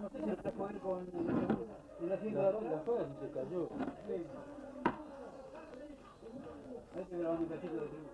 No sé si trajo él con... Y haciendo la La si se cayó. Sí. Te grabamos un cachito de tribu.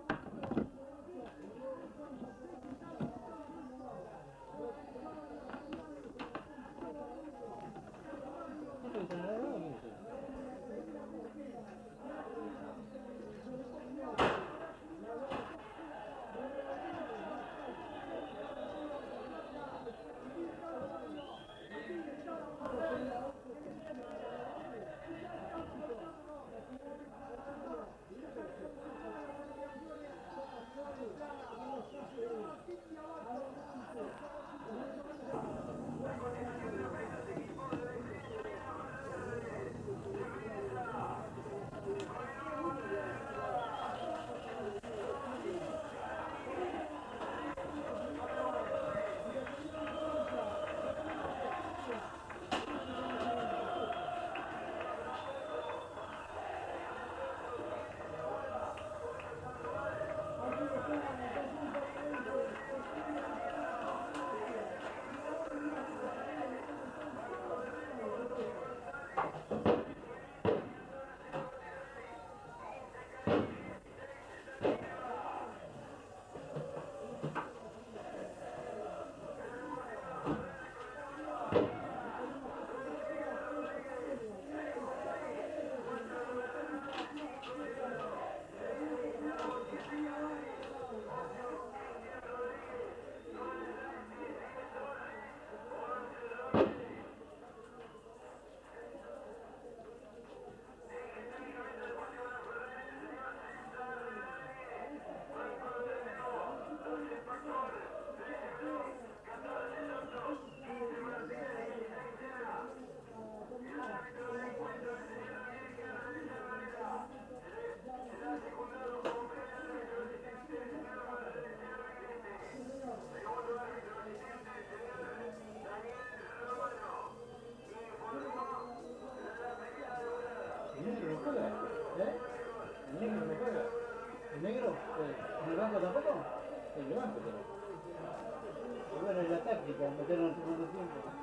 Es la táctica, meterlo en el segundo tiempo.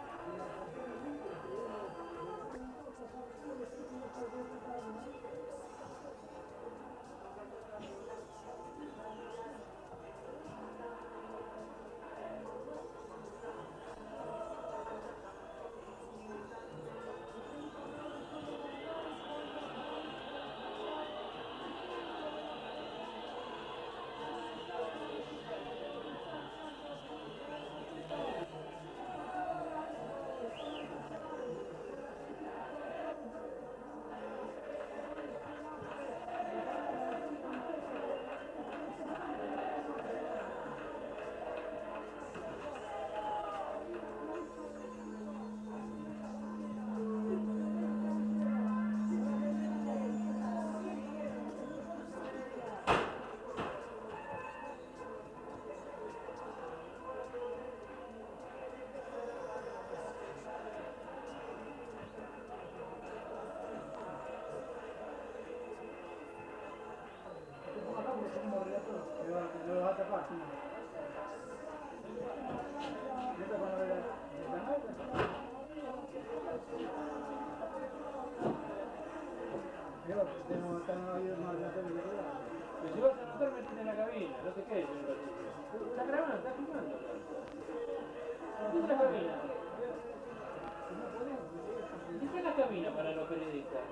Para los periodistas.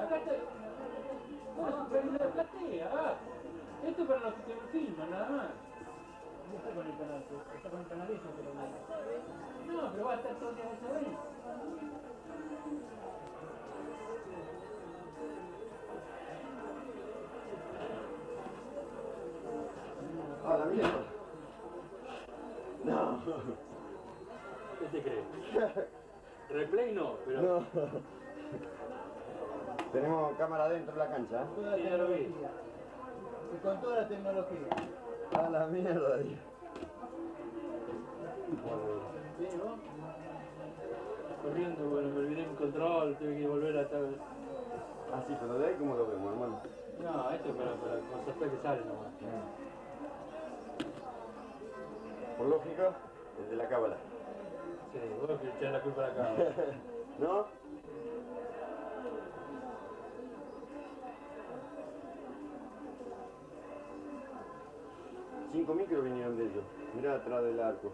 Acá está. No, pero la platea. Esto es para los que te filman, nada más. No está con el canal, está con el canalista, pero no. No, pero va a estar todo el día vas a ver. A la mierda. No. ¿Qué te crees? Replay no, pero. No. Tenemos cámara dentro de la cancha. ¿eh? Sí, ya lo vi. Y con toda la tecnología. A la mierda, tío. ¿Sí, vos? Corriendo, bueno, me olvidé mi control, tuve que volver a estar. Ah, sí, pero de ahí cómo lo vemos, hermano. No, esto es para, para constatar que sale nomás. Por lógica, desde la cábala. Sí, vos que echás la culpa acá. ¿No? Cinco micros vinieron de ellos. Mirá atrás del arco.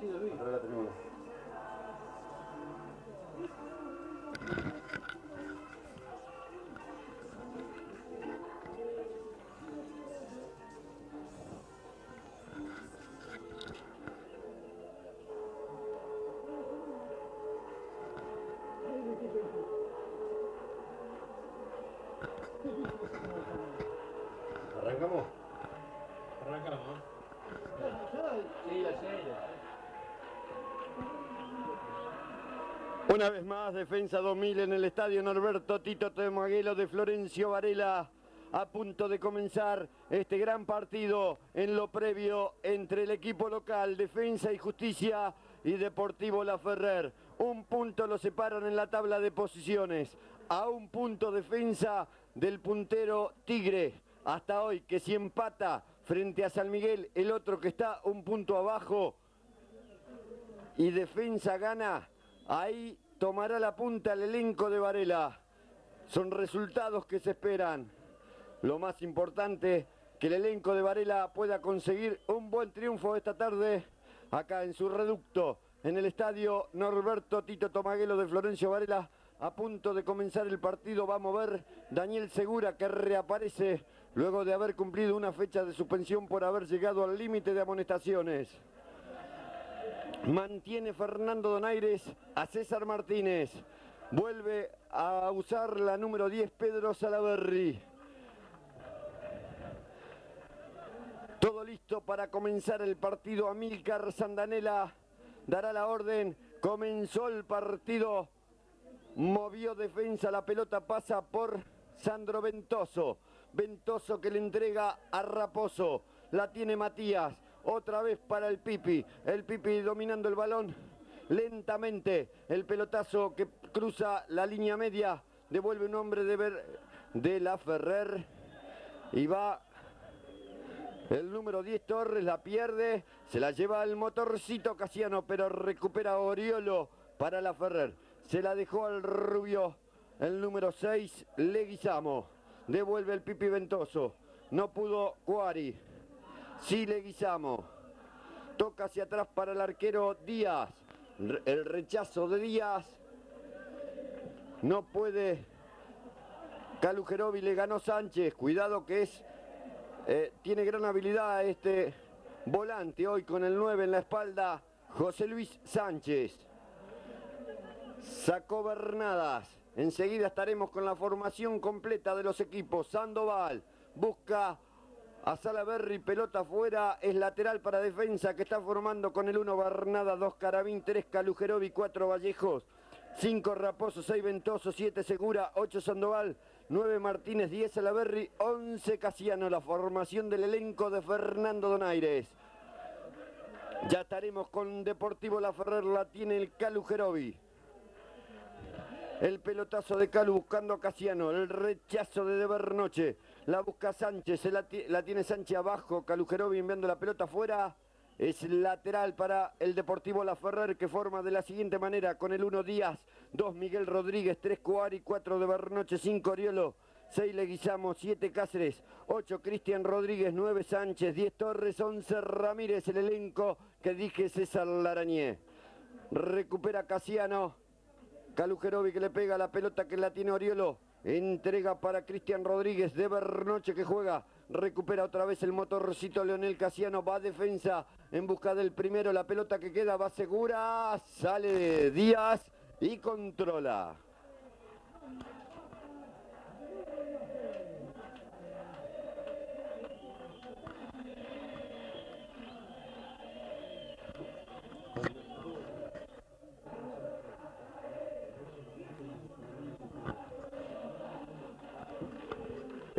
Sí, lo vi. Atrás de la tribuna. Una vez más, Defensa 2000 en el estadio Norberto Tito Tomaguelo de Florencio Varela. A punto de comenzar este gran partido en lo previo entre el equipo local, Defensa y Justicia, y Deportivo La Ferrer. Un punto lo separan en la tabla de posiciones. A un punto defensa del puntero Tigre. Hasta hoy, que si empata frente a San Miguel, el otro que está un punto abajo, y defensa gana, ahí tomará la punta el elenco de Varela. Son resultados que se esperan. Lo más importante, que el elenco de Varela pueda conseguir un buen triunfo esta tarde acá en su reducto, en el estadio Norberto Tito Tomaguelo de Florencio Varela. A punto de comenzar el partido, vamos a ver Daniel Segura que reaparece luego de haber cumplido una fecha de suspensión por haber llegado al límite de amonestaciones. Mantiene Fernando Donaires a César Martínez. Vuelve a usar la número 10 Pedro Salaverri. Todo listo para comenzar el partido. Amílcar Sandanela dará la orden. Comenzó el partido. Movió defensa. La pelota pasa por Sandro Ventoso. Ventoso que le entrega a Raposo. La tiene Matías. Otra vez para el Pipi. El Pipi dominando el balón lentamente. El pelotazo que cruza la línea media. Devuelve un hombre de, ver, de la Ferrer. Y va el número 10 Torres. La pierde. Se la lleva el motorcito Casiano. Pero recupera Oriolo para la Ferrer. Se la dejó al Rubio. El número 6 Leguizamo. Devuelve el Pipi Ventoso. No pudo Cuari. Sí Leguizamo. Toca hacia atrás para el arquero Díaz. El rechazo de Díaz. No puede. Calujerovi le ganó Sánchez. Cuidado que es. eh, tiene gran habilidad este volante hoy con el 9 en la espalda. José Luis Sánchez. Sacó Bernadas. Enseguida estaremos con la formación completa de los equipos. Sandoval busca a Salaberry, pelota afuera, es lateral para defensa que está formando con el 1 Bernada, 2 Carabín, 3 Calujerovi, 4 Vallejos, 5 Raposo, 6 Ventoso, 7 Segura, 8 Sandoval, 9 Martínez, 10 Salaberry, 11 Casiano, la formación del elenco de Fernando Donaires. Ya estaremos con Deportivo La Ferrer, la tiene el Calujerovi. El pelotazo de Calu buscando a Casiano. El rechazo de De Bernoche. La busca Sánchez. La, la tiene Sánchez abajo. Calujerovi enviando la pelota afuera. Es lateral para el Deportivo La Ferrer que forma de la siguiente manera con el 1 Díaz, 2 Miguel Rodríguez, 3 Cuari, 4 de Bernoche, 5 Oriolo, 6 Leguizamo, 7 Cáceres, 8 Cristian Rodríguez, 9 Sánchez, 10 Torres, 11 Ramírez, el elenco que dije César Larañé. Recupera Casiano. Calujerovi que le pega la pelota que la tiene Oriolo. Entrega para Cristian Rodríguez de Bernoche que juega. Recupera otra vez el motorcito Leonel Casiano. Va a defensa en busca del primero. La pelota que queda va segura. Sale Díaz y controla.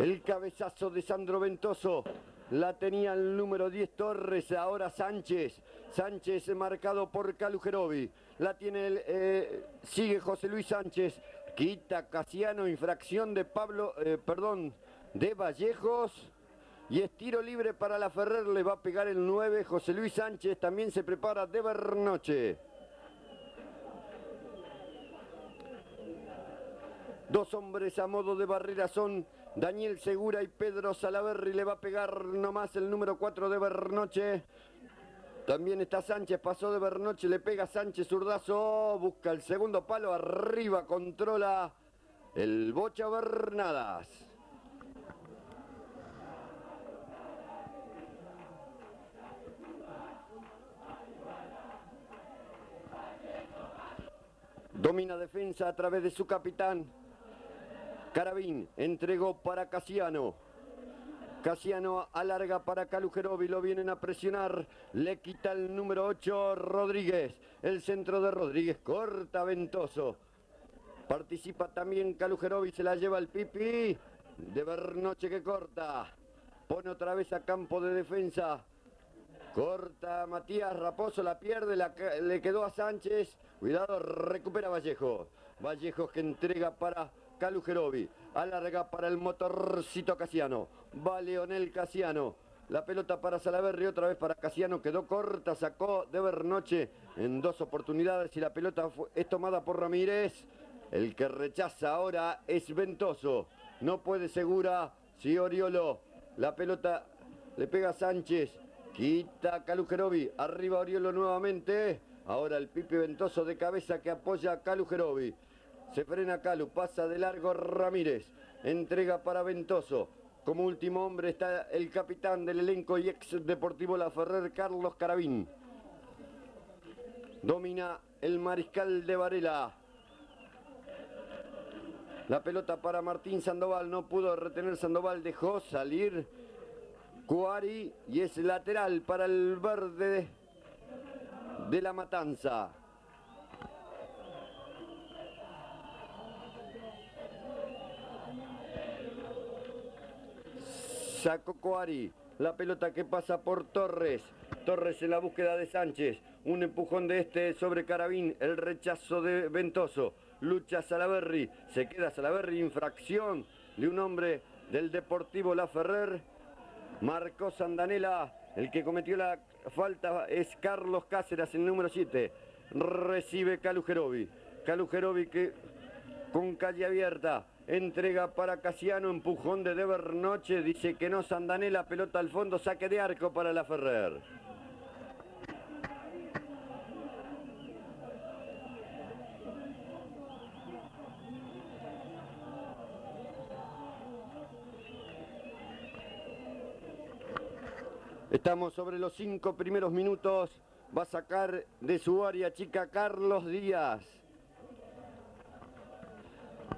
El cabezazo de Sandro Ventoso. La tenía el número 10 Torres, ahora Sánchez. Sánchez marcado por Calujerovi. La tiene el, eh, sigue José Luis Sánchez. Quita Casiano, infracción de Pablo, eh, perdón, de Vallejos. Y es tiro libre para la Ferrer, le va a pegar el 9. José Luis Sánchez también se prepara de Bernoche. Dos hombres a modo de barrera son Daniel Segura y Pedro Salaverri. Le va a pegar nomás el número 4 de Bernoche. También está Sánchez, pasó de Bernoche, le pega Sánchez, zurdazo, busca el segundo palo, arriba, controla el Bocha Bernadas. Domina defensa a través de su capitán. Carabín entregó para Casiano. Casiano alarga para Calujerovi, lo vienen a presionar, le quita el número 8 Rodríguez, el centro de Rodríguez, corta Ventoso. Participa también Calujerovi, se la lleva el Pipi, de Bernoche que corta, pone otra vez a campo de defensa, corta Matías Raposo, la pierde, le quedó a Sánchez, cuidado, recupera Vallejo, Vallejo que entrega para Calujerovi. Alarga para el motorcito Casiano. Va Leonel Casiano. La pelota para Salaverri, otra vez para Casiano, quedó corta, sacó de Bernoche en dos oportunidades y la pelota es tomada por Ramírez. El que rechaza ahora es Ventoso. No puede segura si Oriolo. La pelota le pega a Sánchez. Quita Calujerovi. Arriba Oriolo nuevamente. Ahora el Pipe Ventoso de cabeza que apoya a Calujerovi. Se frena Calu, pasa de largo Ramírez. Entrega para Ventoso. Como último hombre está el capitán del elenco y ex Deportivo La Ferrer, Carlos Carabín. Domina el mariscal de Varela. La pelota para Martín Sandoval. No pudo retener Sandoval. Dejó salir Cuari. Y es lateral para el verde de la matanza. Sacó Coari. La pelota que pasa por Torres. Torres en la búsqueda de Sánchez. Un empujón de este sobre Carabín. El rechazo de Ventoso. Lucha Salaberry. Se queda Salaberry. Infracción de un hombre del Deportivo La Ferrer. Marcó Sandanela. El que cometió la falta es Carlos Cáceres, el número 7. Recibe Calujerovi. Calujerovi que con calle abierta Entrega para Casiano, empujón de Debernoche, dice que no Sandanela, pelota al fondo, saque de arco para la Ferrer. Estamos sobre los cinco primeros minutos. Va a sacar de su área chica Carlos Díaz.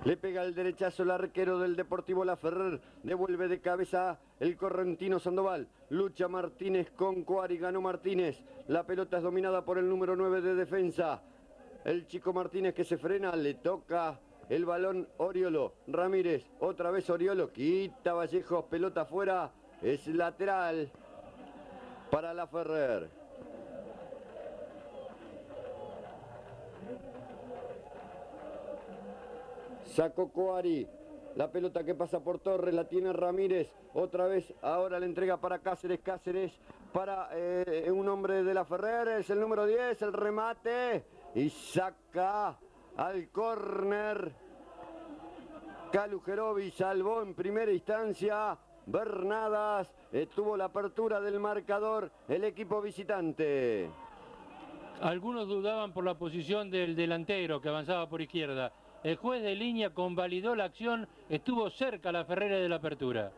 Le pega el derechazo el arquero del Deportivo La Ferrer. Devuelve de cabeza el correntino Sandoval. Lucha Martínez con Cuari. Ganó Martínez. La pelota es dominada por el número 9 de defensa. El chico Martínez que se frena. Le toca el balón Oriolo. Ramírez. Otra vez Oriolo. Quita Vallejos. Pelota afuera. Es lateral para La Sacó Coari. La pelota que pasa por Torres la tiene Ramírez. Otra vez, ahora la entrega para Cáceres. Cáceres para eh, un hombre de la Ferrer. Es el número 10, el remate. Y saca al córner. Calujerovi salvó en primera instancia. Bernadas tuvo la apertura del marcador el equipo visitante. Algunos dudaban por la posición del delantero que avanzaba por izquierda. El juez de línea convalidó la acción, estuvo cerca la Ferrera de la apertura.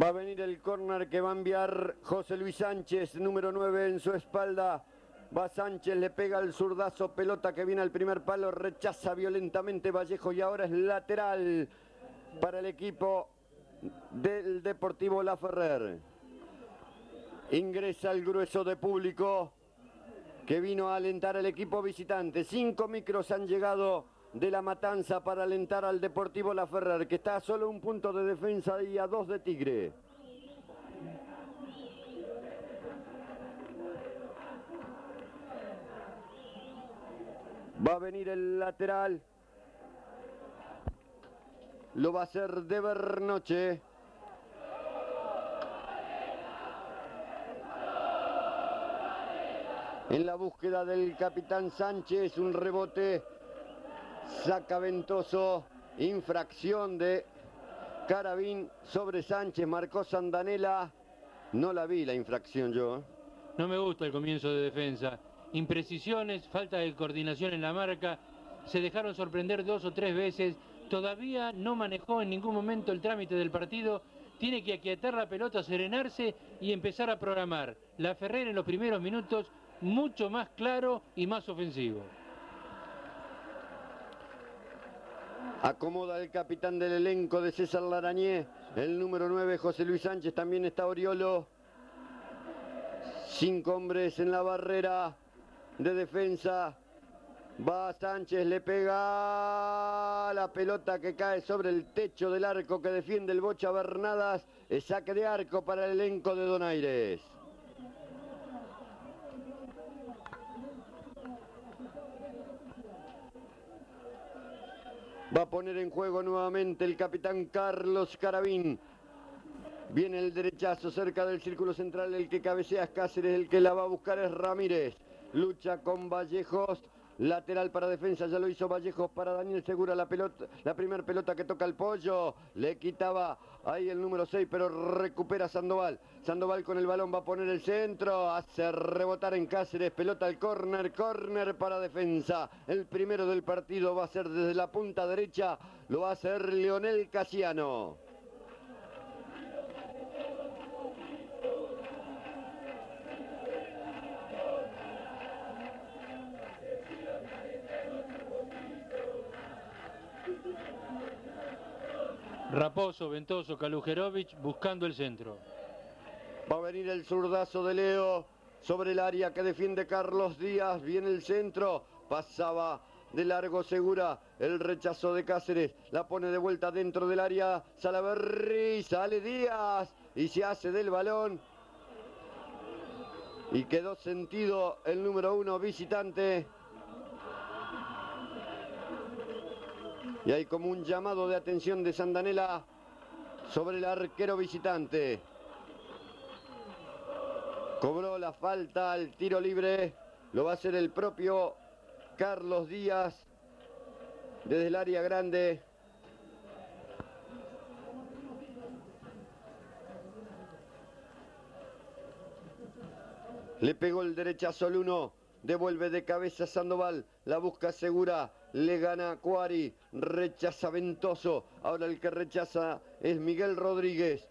Va a venir el córner que va a enviar José Luis Sánchez, número 9 en su espalda. Va Sánchez, le pega el zurdazo, pelota que viene al primer palo, rechaza violentamente Vallejo y ahora es lateral para el equipo del Deportivo La Ferrer. Ingresa el grueso de público que vino a alentar al equipo visitante. Cinco micros han llegado de la matanza para alentar al Deportivo La Ferrer, que está a solo un punto de defensa y a dos de Tigre. Va a venir el lateral. Lo va a hacer de Bernoche. En la búsqueda del capitán Sánchez, un rebote. Saca Ventoso. Infracción de Carabín sobre Sánchez. Marcó Sandanela. No la vi la infracción yo. ¿eh? No me gusta el comienzo de defensa. Imprecisiones, falta de coordinación en la marca. Se dejaron sorprender dos o tres veces. Todavía no manejó en ningún momento el trámite del partido. Tiene que aquietar la pelota, serenarse y empezar a programar. La Ferrer en los primeros minutos mucho más claro y más ofensivo. Acomoda el capitán del elenco de César Larañé. El número 9, José Luis Sánchez. También está Oriolo. Cinco hombres en la barrera de defensa. Va Sánchez, le pega la pelota que cae sobre el techo del arco que defiende el Bocha Bernadas. Es saque de arco para el elenco de Donaires. Va a poner en juego nuevamente el capitán Carlos Carabín. Viene el derechazo cerca del círculo central, el que cabecea es Cáceres, el que la va a buscar es Ramírez. Lucha con Vallejos, lateral para defensa, ya lo hizo Vallejos para Daniel Segura, la la primera pelota que toca el pollo, le quitaba ahí el número 6, pero recupera Sandoval. Sandoval con el balón va a poner el centro, hace rebotar en Cáceres, pelota al córner, córner para defensa. El primero del partido va a ser desde la punta derecha, lo va a hacer Leonel Casiano. Raposo, Ventoso, Kalujerovic buscando el centro. Va a venir el zurdazo de Leo sobre el área que defiende Carlos Díaz. Viene el centro. Pasaba de largo segura el rechazo de Cáceres. La pone de vuelta dentro del área. Salaverri. Sale Díaz. Y se hace del balón. Y quedó sentido el número uno visitante. Y hay como un llamado de atención de Sandanela sobre el arquero visitante. Cobró la falta al tiro libre. Lo va a hacer el propio Carlos Díaz desde el área grande. Le pegó el derechazo al uno. Devuelve de cabeza Sandoval. La busca segura. Le gana Cuari. Rechaza Ventoso. Ahora el que rechaza es Miguel Rodríguez.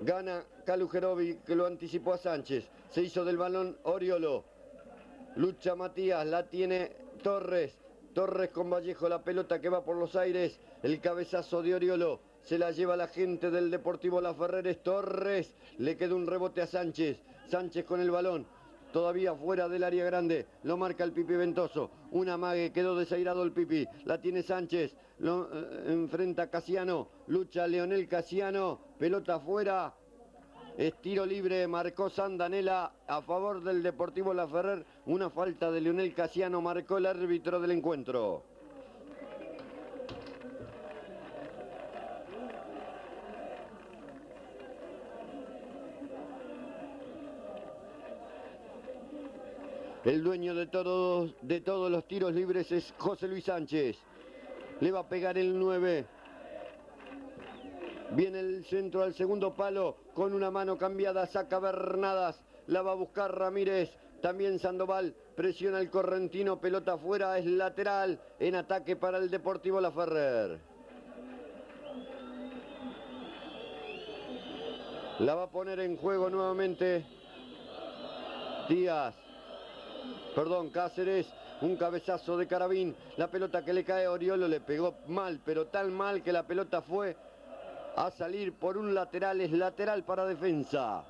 Gana Calujerovi que lo anticipó a Sánchez. Se hizo del balón Oriolo. Lucha Matías. La tiene Torres. Torres con Vallejo. La pelota que va por los aires. El cabezazo de Oriolo. Se la lleva la gente del Deportivo La Ferreres. Torres. Le queda un rebote a Sánchez. Sánchez con el balón todavía fuera del área grande, lo marca el Pipi Ventoso, una mague, quedó desairado el Pipi, la tiene Sánchez, lo eh, enfrenta Casiano, lucha Leonel Casiano, pelota afuera, estiro libre, marcó Sandanela a favor del Deportivo La Ferrer, una falta de Leonel Casiano, marcó el árbitro del encuentro. El dueño de todos, de todos los tiros libres es José Luis Sánchez. Le va a pegar el 9. Viene el centro al segundo palo con una mano cambiada, saca Bernadas, la va a buscar Ramírez, también Sandoval, presiona el correntino, pelota afuera, es lateral, en ataque para el Deportivo La Ferrer. La va a poner en juego nuevamente Díaz. Perdón, Cáceres, un cabezazo de Carabín. La pelota que le cae a Oriolo le pegó mal, pero tan mal que la pelota fue a salir por un lateral. Es lateral para defensa.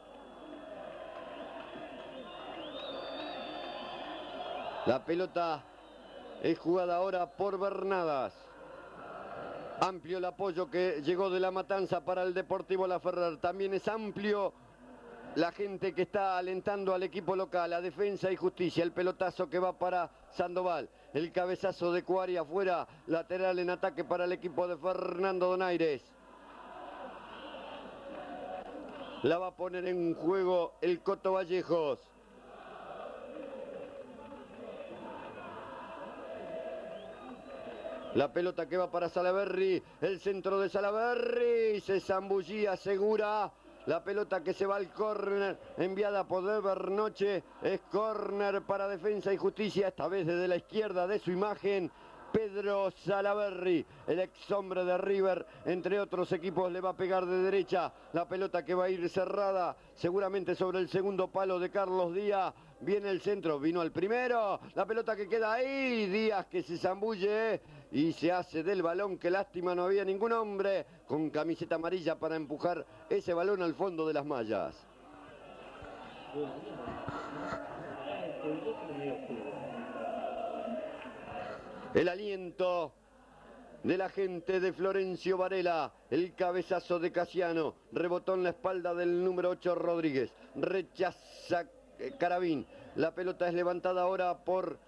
La pelota es jugada ahora por Bernadas. Amplio el apoyo que llegó de la matanza para el Deportivo La Ferrer. También es amplio la gente que está alentando al equipo local, a defensa y justicia, el pelotazo que va para Sandoval, el cabezazo de Cuari afuera, lateral en ataque para el equipo de Fernando Donaires. La va a poner en juego el Coto Vallejos. La pelota que va para Salaverri, el centro de Salaverri, se zambullía, segura. La pelota que se va al córner, enviada por Bernoche, es córner para Defensa y Justicia, esta vez desde la izquierda de su imagen. Pedro Salaberry, el ex hombre de River, entre otros equipos, le va a pegar de derecha. La pelota que va a ir cerrada, seguramente sobre el segundo palo de Carlos Díaz. Viene el centro, vino al primero. La pelota que queda ahí, Díaz que se zambulle y se hace del balón. Qué lástima, no había ningún hombre con camiseta amarilla para empujar ese balón al fondo de las mallas. El aliento de la gente de Florencio Varela. El cabezazo de Casiano. Rebotó en la espalda del número 8 Rodríguez. Rechaza eh, Carabín. La pelota es levantada ahora por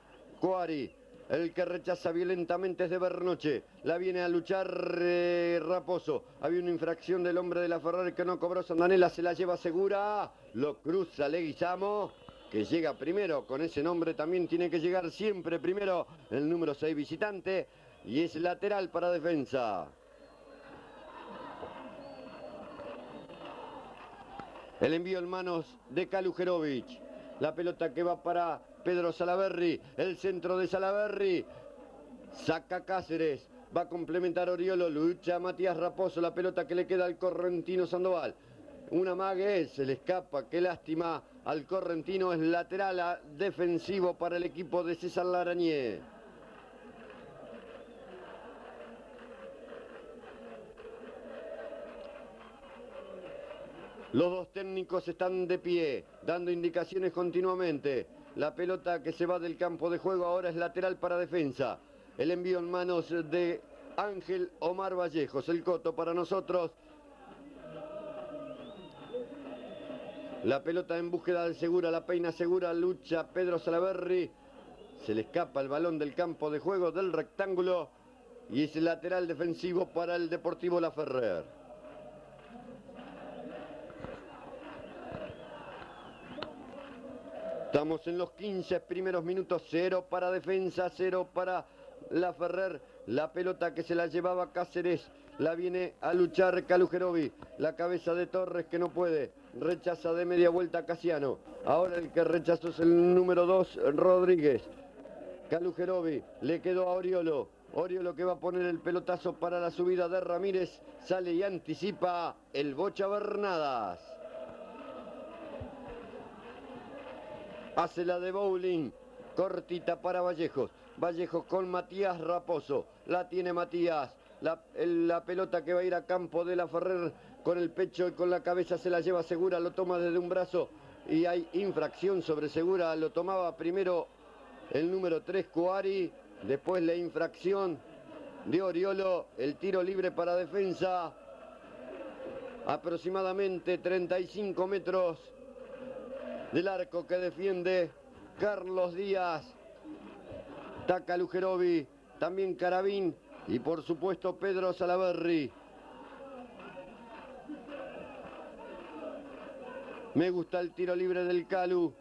Coari. El que rechaza violentamente es de Bernoche. La viene a luchar eh, Raposo. Había una infracción del hombre de la Ferrari que no cobró Sandanela. Se la lleva segura. Lo cruza Leguizamo que llega primero con ese nombre, también tiene que llegar siempre primero el número 6 visitante y es lateral para defensa. El envío en manos de Kalujerovic. La pelota que va para Pedro Salaverri. El centro de Salaverri. Saca Cáceres. Va a complementar Oriolo. Lucha Matías Raposo. La pelota que le queda al correntino Sandoval. Una mague, se le escapa. Qué lástima al correntino. Es lateral defensivo para el equipo de César Larañé. Los dos técnicos están de pie, dando indicaciones continuamente. La pelota que se va del campo de juego ahora es lateral para defensa. El envío en manos de Ángel Omar Vallejos. El coto para nosotros. La pelota en búsqueda del segura, la peina segura, lucha Pedro Salaverri. Se le escapa el balón del campo de juego del rectángulo y es lateral defensivo para el Deportivo La Ferrer. Estamos en los 15 primeros minutos, cero para defensa, cero para la Ferrer. La pelota que se la llevaba Cáceres, la viene a luchar Calujerovi. La cabeza de Torres que no puede, rechaza de media vuelta Casiano. Ahora el que rechazó es el número 2, Rodríguez. Calujerovi, le quedó a Oriolo. Oriolo que va a poner el pelotazo para la subida de Ramírez, sale y anticipa el Bocha Bernadas. Hace la de bowling. Cortita para Vallejos. Vallejos con Matías Raposo. La tiene Matías. La, la, pelota que va a ir a campo de la Ferrer con el pecho y con la cabeza se la lleva Segura. Lo toma desde un brazo y hay infracción sobre Segura. Lo tomaba primero el número 3 Cuari. Después la infracción de Oriolo. El tiro libre para defensa. Aproximadamente 35 metros del arco que defiende Carlos Díaz, Taca Lujerovi, también Carabín y por supuesto Pedro Salaverri. Me gusta el tiro libre del Calu.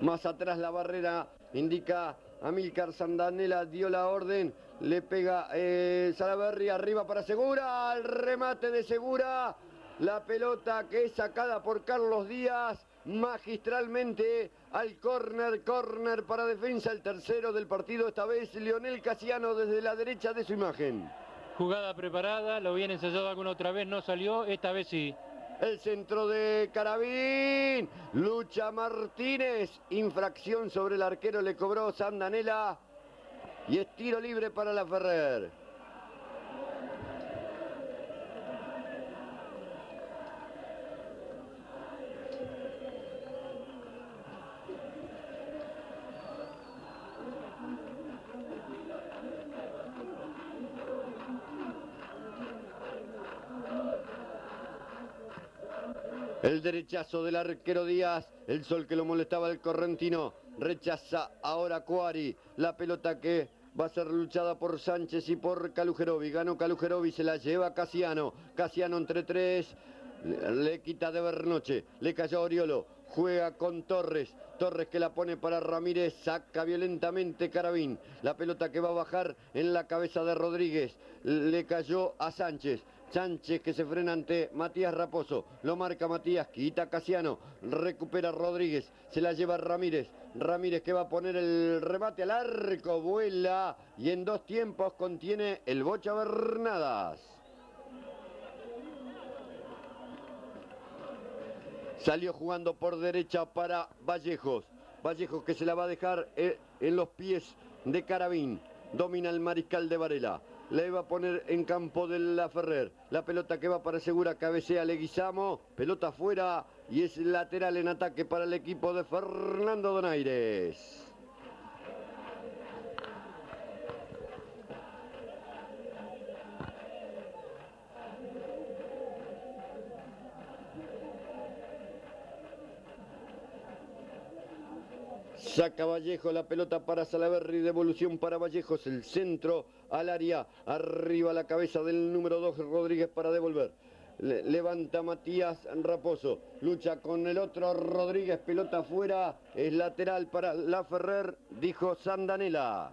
Más atrás la barrera indica Amílcar Sandanela dio la orden, le pega eh, Salaberry arriba para Segura, el remate de Segura, la pelota que es sacada por Carlos Díaz magistralmente al córner, córner para defensa, el tercero del partido, esta vez Leonel Casiano desde la derecha de su imagen. Jugada preparada, lo viene ensayado alguna otra vez, no salió, esta vez sí. El centro de Carabín. Lucha Martínez. Infracción sobre el arquero. Le cobró Sandanela. Y es tiro libre para la Ferrer. El derechazo del arquero Díaz, el sol que lo molestaba el correntino, rechaza ahora Cuari, la pelota que va a ser luchada por Sánchez y por Calujerovi, ganó Calujerovi, se la lleva Casiano, Casiano entre tres, le quita de Bernoche, le cayó Oriolo, juega con Torres. Torres que la pone para Ramírez, saca violentamente Carabín. La pelota que va a bajar en la cabeza de Rodríguez. Le cayó a Sánchez. Sánchez que se frena ante Matías Raposo. Lo marca Matías, quita Casiano. Recupera Rodríguez. Se la lleva Ramírez. Ramírez que va a poner el remate al arco. Vuela y en dos tiempos contiene el Bocha Bernadas. Salió jugando por derecha para Vallejos. Vallejos que se la va a dejar eh, en los pies de Carabín. Domina el mariscal de Varela. Le va a poner en campo de la Ferrer. La pelota que va para Segura, cabecea Leguizamo. Pelota afuera y es lateral en ataque para el equipo de Fernando Donaires. Saca Vallejo la pelota para Salaverri, devolución para Vallejos, el centro al área, arriba la cabeza del número 2 Rodríguez para devolver. levanta Matías Raposo, lucha con el otro Rodríguez, pelota afuera, es lateral para La Ferrer, dijo Sandanela.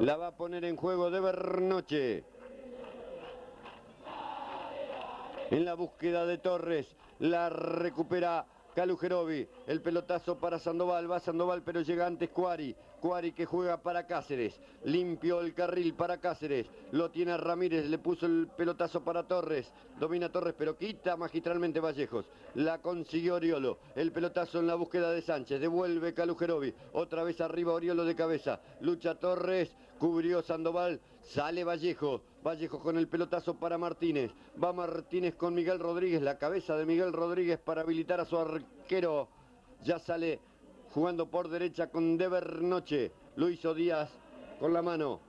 La va a poner en juego de Bernoche. En la búsqueda de Torres. La recupera Calujerovi. El pelotazo para Sandoval. Va Sandoval, pero llega antes Cuari. Cuari que juega para Cáceres. Limpio el carril para Cáceres. Lo tiene Ramírez. Le puso el pelotazo para Torres. Domina Torres, pero quita magistralmente Vallejos. La consiguió Oriolo. El pelotazo en la búsqueda de Sánchez. Devuelve Calujerovi. Otra vez arriba Oriolo de cabeza. Lucha Torres. Cubrió Sandoval. Sale Vallejo. Vallejo con el pelotazo para Martínez. Va Martínez con Miguel Rodríguez. La cabeza de Miguel Rodríguez para habilitar a su arquero. Ya sale jugando por derecha con Deber Noche. Luis Díaz con la mano.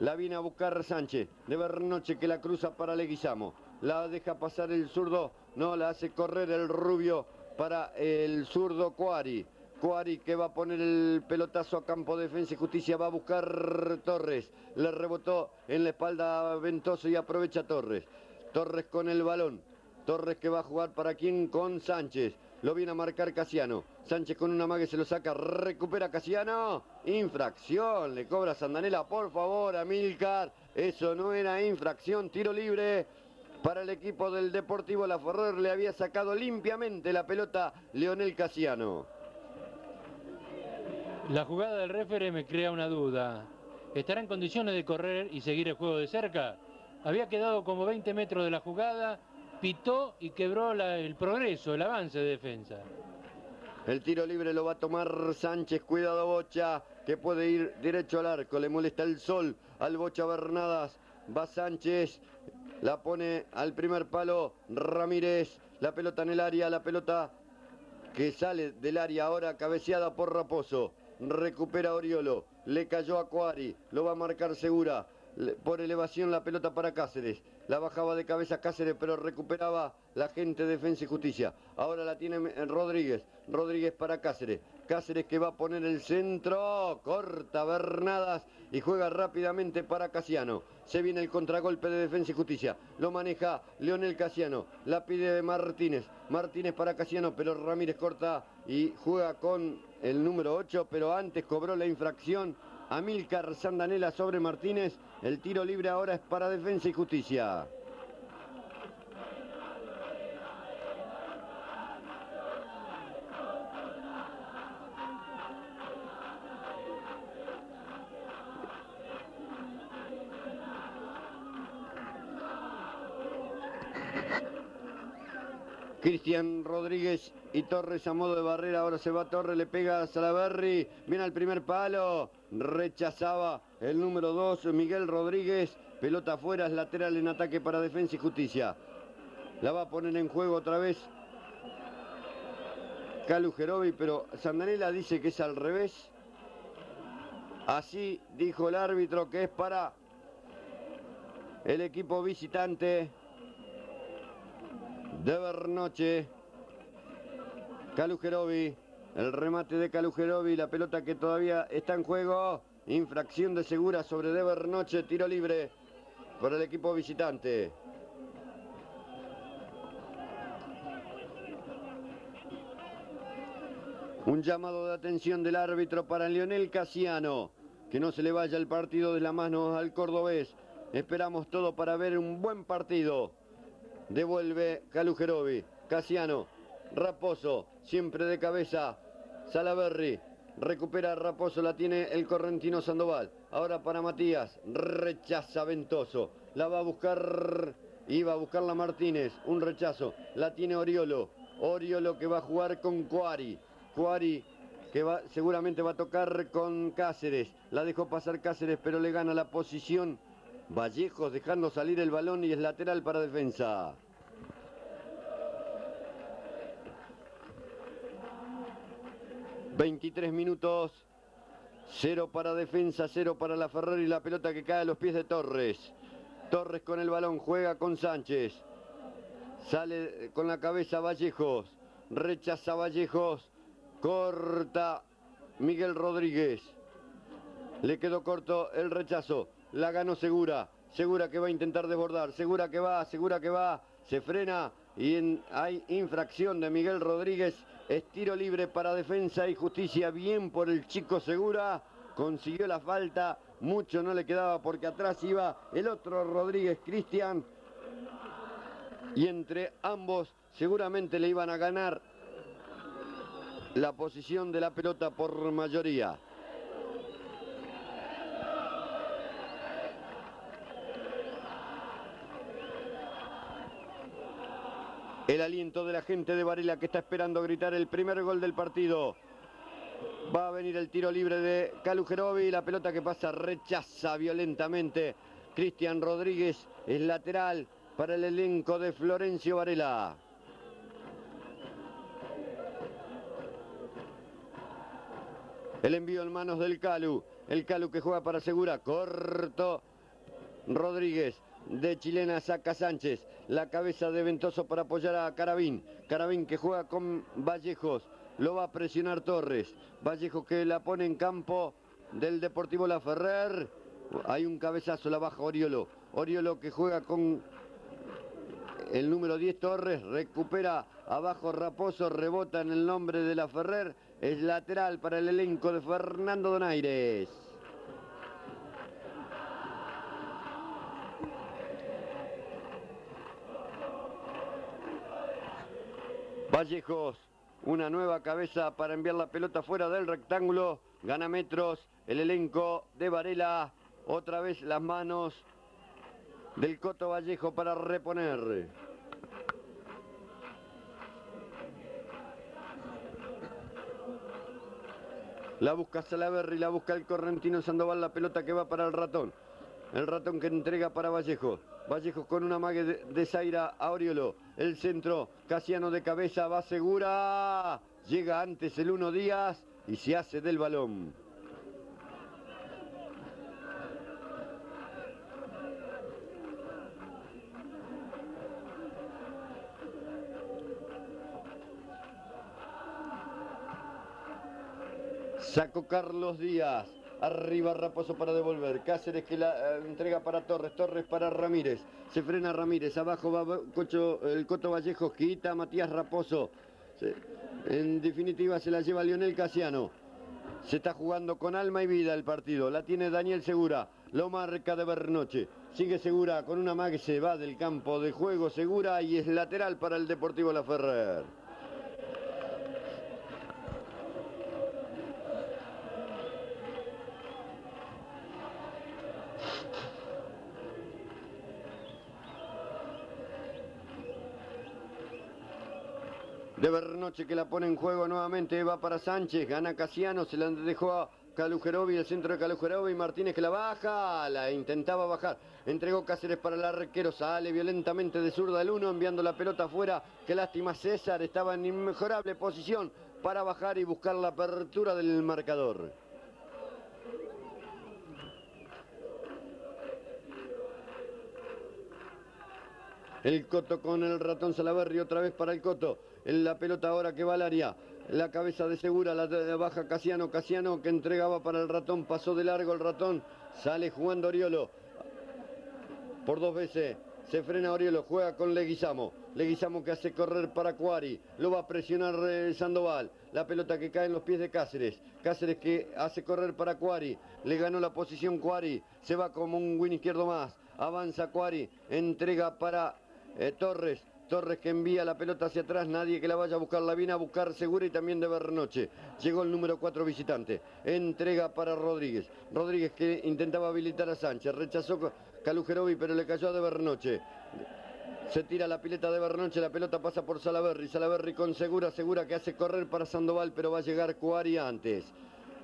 La viene a buscar Sánchez. Deber Noche que la cruza para Leguizamo. La deja pasar el zurdo. No, la hace correr el rubio para el zurdo Cuari. Cuari que va a poner el pelotazo a campo de defensa y justicia, va a buscar Torres. Le rebotó en la espalda Ventoso y aprovecha Torres. Torres con el balón. Torres que va a jugar para quién con Sánchez. Lo viene a marcar Casiano. Sánchez con una mague se lo saca. Recupera Casiano. Infracción. Le cobra Sandanela. Por favor, Amilcar. Eso no era infracción. Tiro libre para el equipo del Deportivo La Ferrer. Le había sacado limpiamente la pelota Leonel Casiano. La jugada del referee me crea una duda. ¿Estará en condiciones de correr y seguir el juego de cerca? Había quedado como 20 metros de la jugada, pitó y quebró el progreso, el avance de defensa. El tiro libre lo va a tomar Sánchez. Cuidado Bocha, que puede ir derecho al arco. Le molesta el sol al Bocha Bernadas. Va Sánchez, la pone al primer palo. Ramírez, la pelota en el área, la pelota que sale del área ahora cabeceada por Raposo recupera Oriolo, le cayó a Cuari, lo va a marcar Segura, por elevación la pelota para Cáceres, la bajaba de cabeza Cáceres, pero recuperaba la gente de Defensa y Justicia. Ahora la tiene Rodríguez, Rodríguez para Cáceres, Cáceres que va a poner el centro, corta Bernadas y juega rápidamente para Casiano. Se viene el contragolpe de Defensa y Justicia, lo maneja Leonel Casiano, la pide Martínez, Martínez para Casiano, pero Ramírez corta y juega con el número 8, pero antes cobró la infracción Amílcar Sandanela sobre Martínez. El tiro libre ahora es para Defensa y Justicia. Cristian Rodríguez y Torres a modo de barrera. Ahora se va Torres, le pega a Salaberry. Viene al primer palo. Rechazaba el número 2, Miguel Rodríguez. Pelota afuera, es lateral en ataque para Defensa y Justicia. La va a poner en juego otra vez Calu Jerobi, pero Sandanela dice que es al revés. Así dijo el árbitro que es para el equipo visitante de Bernoche. Calujerovi. El remate de Calujerovi. La pelota que todavía está en juego. Infracción de segura sobre Deber Noche. Tiro libre para el equipo visitante. Un llamado de atención del árbitro para Leonel Casiano. Que no se le vaya el partido de la mano al cordobés. Esperamos todo para ver un buen partido. Devuelve Calujerovi. Casiano. Raposo. Siempre de cabeza. Salaberry. Recupera Raposo. La tiene el correntino Sandoval. Ahora para Matías. Rechaza Ventoso. La va a buscar. Iba a buscarla Martínez. Un rechazo. La tiene Oriolo. Oriolo que va a jugar con Cuari. Cuari que va, seguramente va a tocar con Cáceres. La dejó pasar Cáceres, pero le gana la posición. Vallejos dejando salir el balón y es lateral para defensa. ...23 minutos... ...cero para defensa, cero para la Ferrer... ...y la pelota que cae a los pies de Torres... ...Torres con el balón, juega con Sánchez... ...sale con la cabeza Vallejos... ...rechaza Vallejos... Corta Miguel Rodríguez. Le quedó corto el rechazo. La ganó Segura. Segura que va a intentar desbordar. Segura que va, segura que va. Se frena y hay infracción de Miguel Rodríguez. Estiro libre para defensa y justicia. Bien por el chico Segura. Consiguió la falta. Mucho no le quedaba porque atrás iba el otro Rodríguez Cristian. Y entre ambos seguramente le iban a ganar la posición de la pelota por mayoría. El aliento de la gente de Varela que está esperando gritar el primer gol del partido. Va a venir el tiro libre de Calujerovi. La pelota que pasa rechaza violentamente. Cristian Rodríguez es lateral para el elenco de Florencio Varela. El envío en manos del Calu. El Calu que juega para Segura. Corto. Rodríguez. De chilena saca Sánchez. La cabeza de Ventoso para apoyar a Carabín. Carabín que juega con Vallejos. Lo va a presionar Torres. Vallejos que la pone en campo del Deportivo La Ferrer. Hay un cabezazo, la baja Oriolo. Oriolo que juega con el número 10 Torres. Recupera abajo Raposo. Rebota en el nombre de La Ferrer es lateral para el elenco de Fernando Donaires. Vallejos, una nueva cabeza para enviar la pelota fuera del rectángulo. Gana metros el elenco de Varela. Otra vez las manos del Coto Vallejo para reponer. La busca Salaverri, la busca el correntino Sandoval, la pelota que va para el ratón. El ratón que entrega para Vallejo. Vallejo con una mague de, Zaira a Oriolo. El centro, Casiano de cabeza, va segura. Llega antes el uno Díaz y se hace del balón. Sacó Carlos Díaz. Arriba Raposo para devolver. Cáceres que la eh, entrega para Torres. Torres para Ramírez. Se frena Ramírez. Abajo va el Coto Vallejo. Quita Matías Raposo. en definitiva se la lleva Lionel Casiano. Se está jugando con alma y vida el partido. La tiene Daniel Segura. Lo marca de Bernoche. Sigue Segura con una que se va del campo de juego Segura y es lateral para el Deportivo La Ferrer. De Bernoche que la pone en juego nuevamente, va para Sánchez, gana Casiano, se la dejó a Calujerovi, el centro de Calujerovi, Martínez que la baja, la intentaba bajar, entregó Cáceres para el arquero, sale violentamente de zurda el uno, enviando la pelota afuera, qué lástima César, estaba en inmejorable posición para bajar y buscar la apertura del marcador. El Coto con el ratón Salaverri otra vez para el Coto la pelota ahora que va al área. La cabeza de Segura, la baja Casiano, Casiano que entregaba para el ratón, pasó de largo el ratón, sale jugando Oriolo. Por dos veces Se frena Oriolo, juega con Leguizamo. Leguizamo que hace correr para Cuari. Lo va a presionar eh, Sandoval. La pelota que cae en los pies de Cáceres. Cáceres que hace correr para Cuari. Le ganó la posición Cuari. Se va como un win izquierdo más. Avanza Cuari. Entrega para eh, Torres. Torres que envía la pelota hacia atrás, nadie que la vaya a buscar, la viene a buscar Segura y también de Bernoche. Llegó el número 4 visitante. Entrega para Rodríguez. Rodríguez que intentaba habilitar a Sánchez. Rechazó Calujerovi, pero le cayó a de Bernoche. Se tira la pileta de Bernoche, la pelota pasa por Salaberry. Salaberry con Segura, Segura que hace correr para Sandoval, pero va a llegar Cuari antes.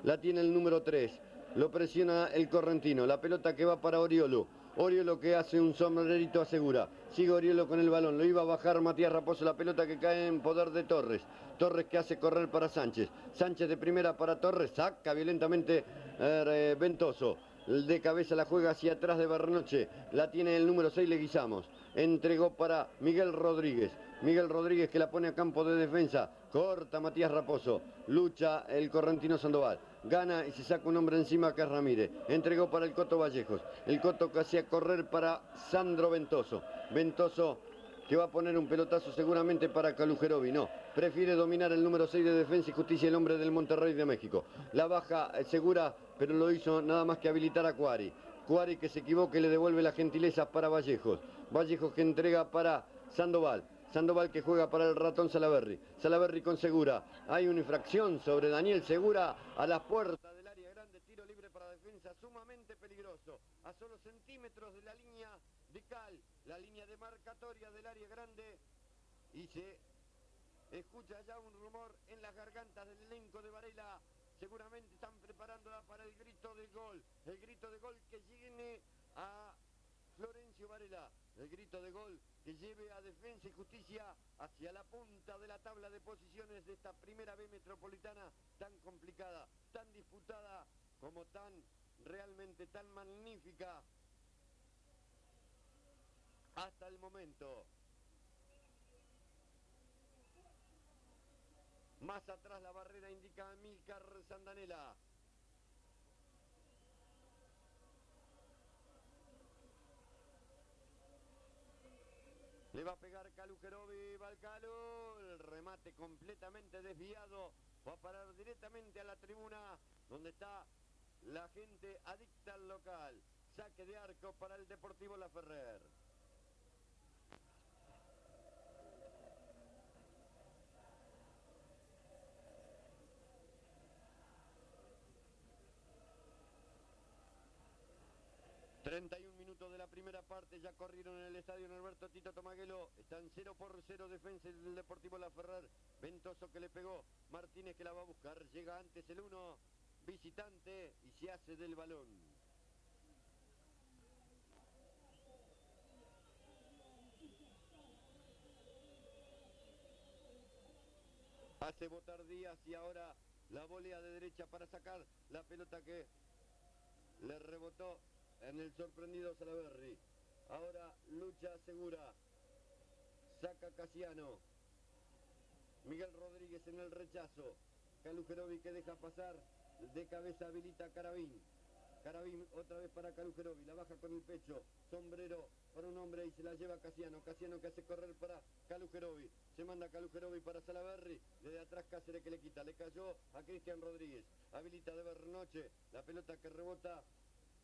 La tiene el número 3. Lo presiona el correntino. La pelota que va para Oriolo. Oriolo que hace un sombrerito asegura. Sigue Oriolo con el balón. Lo iba a bajar Matías Raposo. La pelota que cae en poder de Torres. Torres que hace correr para Sánchez. Sánchez de primera para Torres. Saca violentamente eh, Ventoso. De cabeza la juega hacia atrás de Bernoche. La tiene el número 6 Leguizamos. Entregó para Miguel Rodríguez. Miguel Rodríguez que la pone a campo de defensa. Corta Matías Raposo. Lucha el correntino Sandoval. Gana y se saca un hombre encima que es Ramírez. Entregó para el Coto Vallejos. El Coto que hacía correr para Sandro Ventoso. Ventoso que va a poner un pelotazo seguramente para Calujerovi. No, prefiere dominar el número 6 de Defensa y Justicia, el hombre del Monterrey de México. La baja eh, segura, pero lo hizo nada más que habilitar a Cuari. Cuari que se equivoque le devuelve la gentileza para Vallejos. Vallejos que entrega para Sandoval. Sandoval que juega para el ratón Salaberry. Salaberry con Segura. Hay una infracción sobre Daniel Segura a las puertas del área grande. Tiro libre para defensa sumamente peligroso. A solo centímetros de la línea de Cal. La línea de marcatoria del área grande. Y se escucha ya un rumor en las gargantas del elenco de Varela. Seguramente están preparándola para el grito de gol. El grito de gol que llegue a Florencio Varela. El grito de gol que lleve a Defensa y Justicia hacia la punta de la tabla de posiciones de esta primera B metropolitana tan complicada, tan disputada, como tan realmente tan magnífica hasta el momento. Más atrás la barrera indica a Milcar Sandanela. Le va a pegar Calujerovi, Balcalo. El remate completamente desviado. Va a parar directamente a la tribuna donde está la gente adicta al local. Saque de arco para el Deportivo La Ferrer. 31 de la primera parte, ya corrieron en el estadio Norberto Tito Tomaguelo, están 0 por 0 defensa del Deportivo La Ferrer, Ventoso que le pegó, Martínez que la va a buscar, llega antes el 1, visitante y se hace del balón. Hace botar Díaz y ahora la volea de derecha para sacar la pelota que le rebotó en el sorprendido Salaberry. Ahora lucha segura. Saca Casiano. Miguel Rodríguez en el rechazo. Calujerovi que deja pasar. De cabeza habilita Carabín. Carabín otra vez para Calujerovi. La baja con el pecho. Sombrero para un hombre y se la lleva Casiano. Casiano que hace correr para Calujerovi. Se manda Calujerovi para Salaberry. Desde atrás Cáceres que le quita. Le cayó a Cristian Rodríguez. Habilita de Bernoche. La pelota que rebota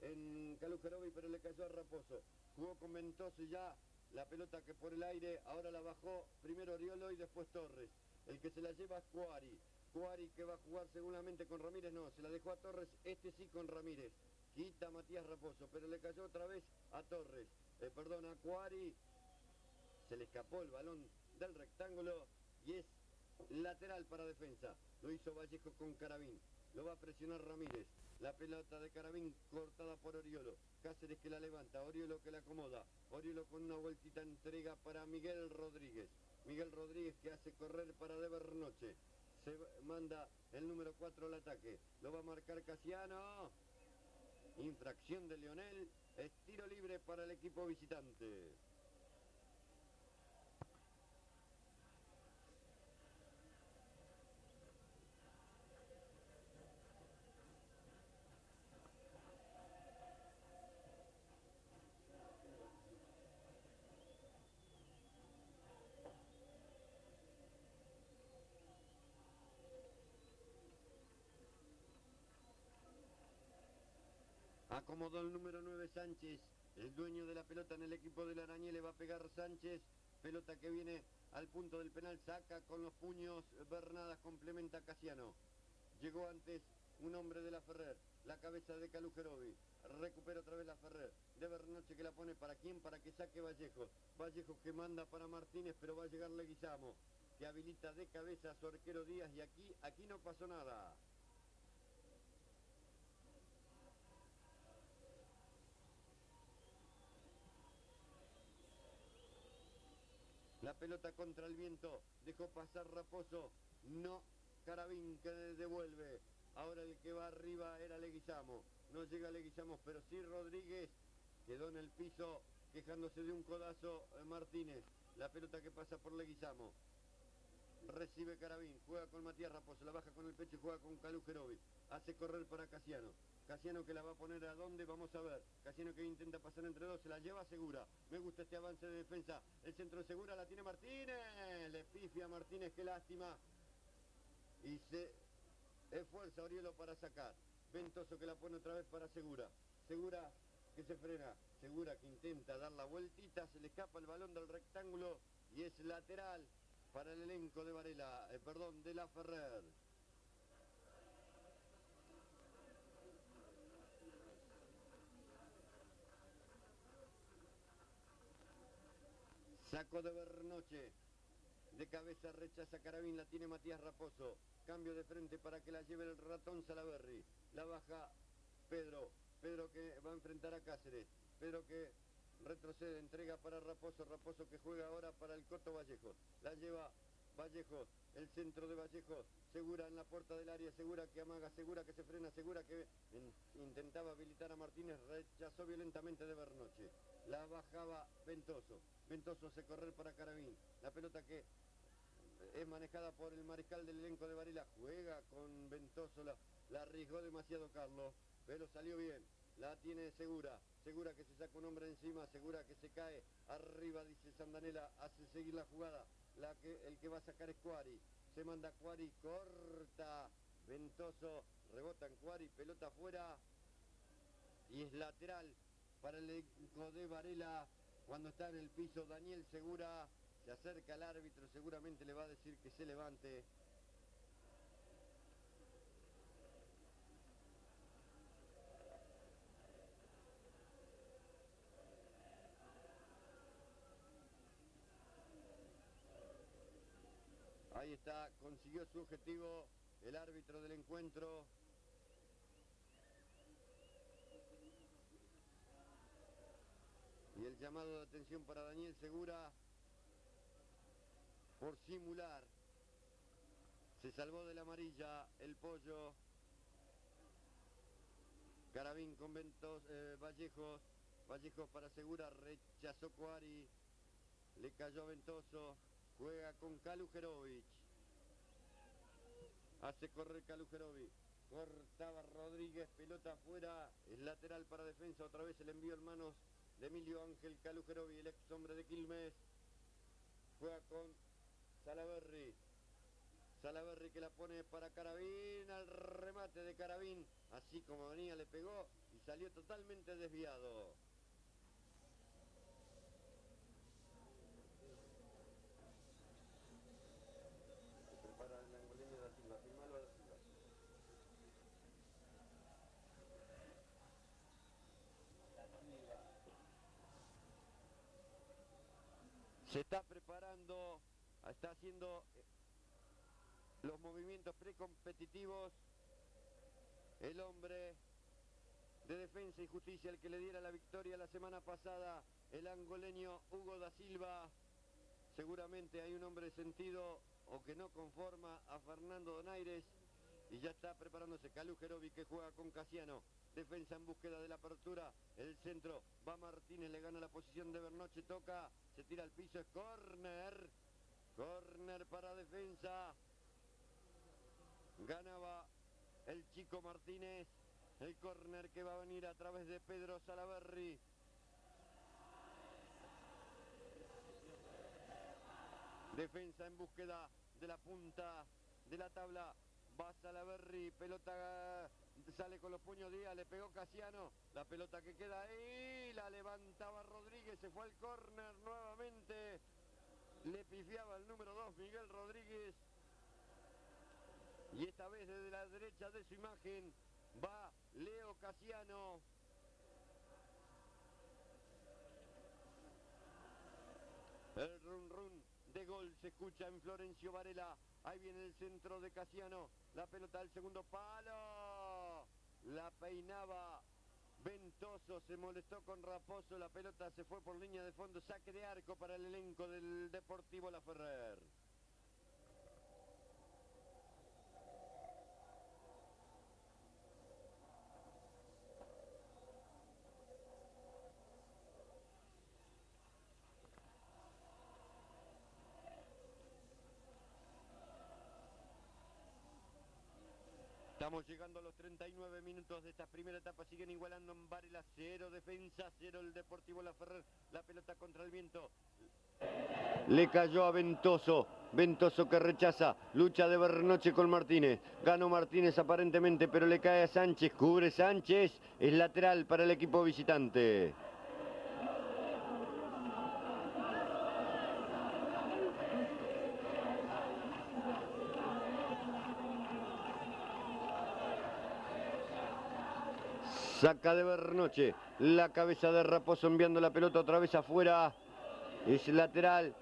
en Calujerovi, pero le cayó a Raposo. Jugó con y ya la pelota que por el aire, ahora la bajó primero Oriolo y después Torres. El que se la lleva es Cuari. Cuari que va a jugar seguramente con Ramírez, no, se la dejó a Torres, este sí con Ramírez. Quita Matías Raposo, pero le cayó otra vez a Torres. Eh, perdón, a Cuari. Se le escapó el balón del rectángulo y es lateral para defensa. Lo hizo Vallejo con Carabín. Lo va a presionar Ramírez. La pelota de Carabín cortada por Oriolo. Cáceres que la levanta. Oriolo que la acomoda. Oriolo con una vueltita entrega para Miguel Rodríguez. Miguel Rodríguez que hace correr para Debernoche. Se manda el número 4 al ataque. Lo va a marcar Casiano. Infracción de Leonel. Estiro libre para el equipo visitante. Acomodó el número 9 Sánchez, el dueño de la pelota en el equipo del Arañé, le va a pegar Sánchez, pelota que viene al punto del penal, saca con los puños, Bernadas complementa a Casiano. Llegó antes un hombre de la Ferrer, la cabeza de Calujerovi, recupera otra vez la Ferrer, de Bernoche que la pone para quién, para que saque Vallejo, Vallejo que manda para Martínez, pero va a llegar Leguizamo, que habilita de cabeza a su arquero Díaz y aquí, aquí no pasó nada. Pelota contra el viento. Dejó pasar Raposo. No Carabín que devuelve. Ahora el que va arriba era Leguizamo. No llega Leguizamo, pero sí Rodríguez. Quedó en el piso quejándose de un codazo eh, Martínez. La pelota que pasa por Leguizamo. Recibe Carabín. Juega con Matías Raposo. La baja con el pecho y juega con Calujerovi. Hace correr para Casiano. Casiano que la va a poner a dónde, vamos a ver. Casiano que intenta pasar entre dos, se la lleva segura. Me gusta este avance de defensa. El centro segura la tiene Martínez. Le pifia Martínez, qué lástima. Y se esfuerza Orielo para sacar. Ventoso que la pone otra vez para Segura. Segura que se frena. Segura que intenta dar la vueltita. Se le escapa el balón del rectángulo y es lateral para el elenco de Varela. Eh, perdón, de la Ferrer. Saco de Bernoche. De cabeza rechaza Carabín, la tiene Matías Raposo. Cambio de frente para que la lleve el ratón Salaberry. La baja Pedro. Pedro que va a enfrentar a Cáceres. Pedro que retrocede, entrega para Raposo. Raposo que juega ahora para el Coto Vallejo. La lleva Vallejo, el centro de Vallejo, segura en la puerta del área, segura que amaga, segura que se frena, segura que intentaba habilitar a Martínez, rechazó violentamente de Bernoche. La bajaba Ventoso. Ventoso se correr para Carabín. La pelota que es manejada por el mariscal del elenco de Varela. Juega con Ventoso, la, la arriesgó demasiado Carlos, pero salió bien. La tiene segura, segura que se saca un hombre encima, segura que se cae. Arriba, dice Sandanela, hace seguir la jugada. El que va a sacar es Cuari. Se manda Cuari, corta. Ventoso, rebota en Cuari, pelota afuera. Y es lateral para el elenco de Varela. Cuando está en el piso Daniel Segura, se acerca al árbitro, seguramente le va a decir que se levante. Ahí está, consiguió su objetivo el árbitro del encuentro. Y el llamado de atención para Daniel Segura por simular. Se salvó de la amarilla el pollo. Carabín con Ventos, eh, Vallejos. Vallejos para Segura, rechazó Cuari. Le cayó a Ventoso. Juega con Kalujerovic. Hace correr Kalujerovic. Cortaba Rodríguez, pelota afuera. Es lateral para defensa. Otra vez el envío en manos de Emilio Ángel Calujerovi, el ex hombre de Quilmes. Juega con Salaberry. Salaberry que la pone para Carabín, al remate de Carabín. Así como venía le pegó y salió totalmente desviado. Se prepara el angoleño da Silva, firmalo da Silva. Se está preparando, está haciendo eh, los movimientos precompetitivos. El hombre de Defensa y Justicia, el que le diera la victoria la semana pasada, el angoleño Hugo da Silva. Seguramente hay un hombre sentido o que no conforma a Fernando Donaires y ya está preparándose Calujerovi que juega con Casiano. Defensa en búsqueda de la apertura. El centro va Martínez, le gana la posición de Bernoche, toca, se tira al piso, es córner. Córner para defensa. Ganaba el chico Martínez. El córner que va a venir a través de Pedro Salaberry. Defensa en búsqueda de la punta de la tabla. Va Salaberry, pelota Sale con los puños Díaz, le pegó Casiano. La pelota que queda ahí, la levantaba Rodríguez, se fue al córner nuevamente. Le pifiaba el número 2, Miguel Rodríguez. Y esta vez desde la derecha de su imagen va Leo Casiano. El se escucha en Florencio Varela. Ahí viene el centro de Casiano. La pelota del segundo palo. La peinaba Ventoso. Se molestó con Raposo. La pelota se fue por línea de fondo. Saque de arco para el elenco del Deportivo La Ferrer. Estamos llegando a los 39 minutos de esta primera etapa. Siguen igualando en Varela. Cero defensa, cero el Deportivo La Ferrer. La pelota contra el viento. Le cayó a Ventoso. Ventoso que rechaza. Lucha de Bernoche con Martínez. Ganó Martínez aparentemente, pero le cae a Sánchez. Cubre Sánchez. Es lateral para el equipo visitante. Saca de Bernoche. La cabeza de Raposo enviando la pelota otra vez afuera. Es lateral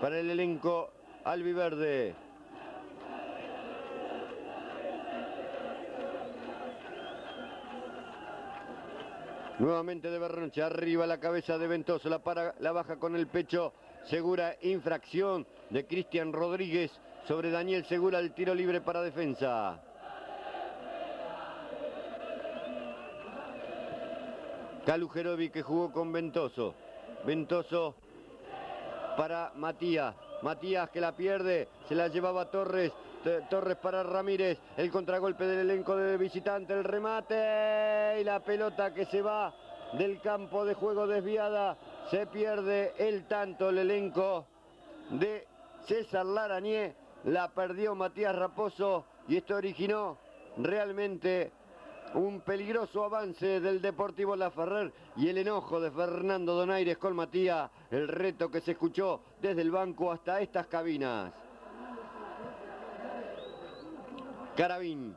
para el elenco albiverde. Nuevamente de Bernoche, arriba la cabeza de Ventoso, la, para, la baja con el pecho, segura infracción de Cristian Rodríguez sobre Daniel Segura, el tiro libre para defensa. Calujerovi que jugó con Ventoso. Ventoso para Matías. Matías que la pierde, se la llevaba Torres. Torres para Ramírez, el contragolpe del elenco de visitante, el remate y la pelota que se va del campo de juego desviada. Se pierde el tanto el elenco de César Larañé. La perdió Matías Raposo y esto originó realmente un peligroso avance del Deportivo La Ferrer y el enojo de Fernando Donaires con Matías, el reto que se escuchó desde el banco hasta estas cabinas. Carabín,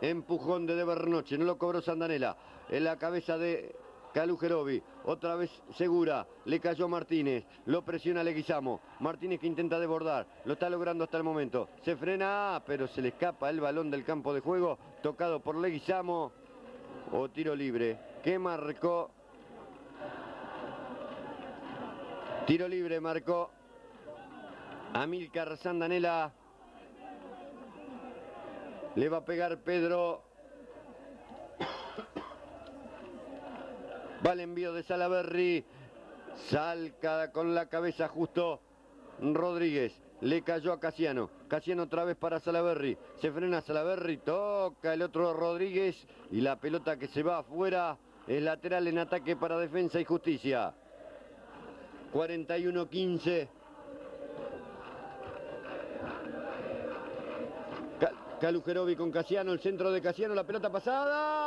empujón de De Bernoche, no lo cobró Sandanela, en la cabeza de Calujerovi, otra vez segura, le cayó Martínez, lo presiona Leguizamo, Martínez que intenta desbordar, lo está logrando hasta el momento, se frena, pero se le escapa el balón del campo de juego, tocado por Leguizamo, o tiro libre, que marcó, tiro libre marcó Amílcar Sandanela, le va a pegar Pedro Va el envío de Salaberry. Salca con la cabeza justo Rodríguez. Le cayó a Casiano. Casiano otra vez para Salaberry. Se frena Salaberry. Toca el otro Rodríguez. Y la pelota que se va afuera es lateral en ataque para defensa y justicia. 41-15. Calujerovi con Casiano, el centro de Casiano, la pelota pasada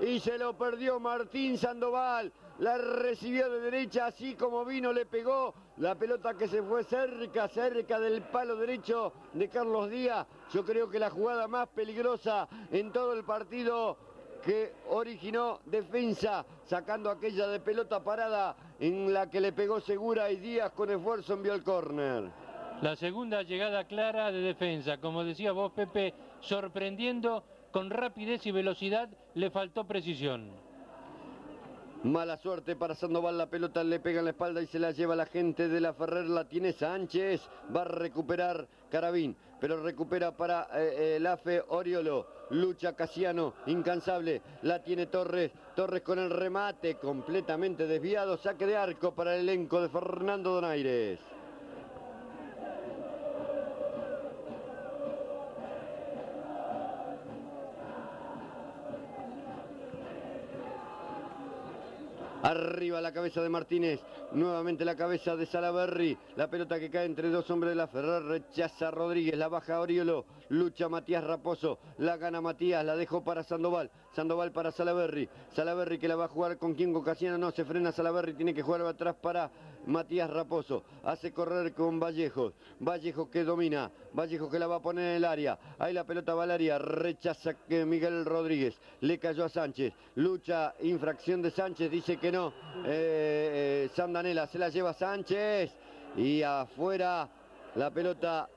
y se lo perdió Martín Sandoval. La recibió de derecha, así como vino, le pegó la pelota que se fue cerca, cerca del palo derecho de Carlos Díaz. Yo creo que la jugada más peligrosa en todo el partido que originó defensa, sacando aquella de pelota parada en la que le pegó Segura y Díaz con esfuerzo envió el córner. La segunda llegada clara de defensa, como decía vos Pepe, sorprendiendo con rapidez y velocidad, le faltó precisión. Mala suerte para Sandoval, la pelota le pega en la espalda y se la lleva la gente de la Ferrer, la tiene Sánchez, va a recuperar Carabín, pero recupera para eh, el AFE Oriolo, lucha Casiano, incansable, la tiene Torres, Torres con el remate completamente desviado, saque de arco para el elenco de Fernando Donaires. Arriba la cabeza de Martínez. Nuevamente la cabeza de Salaberry. La pelota que cae entre dos hombres de la Ferrer. Rechaza Rodríguez. La baja Oriolo. lucha Matías Raposo, la gana Matías, la dejó para Sandoval, Sandoval para Salaberry, Salaberry que la va a jugar con Kingo Casiano, no, se frena Salaberry, tiene que jugar atrás para Matías Raposo, hace correr con Vallejos, Vallejos que domina, Vallejos que la va a poner en el área, ahí la pelota Valaria, rechaza que Miguel Rodríguez, le cayó a Sánchez, lucha, infracción de Sánchez, dice que no, eh, eh, Sandanela se la lleva Sánchez. Y afuera la pelota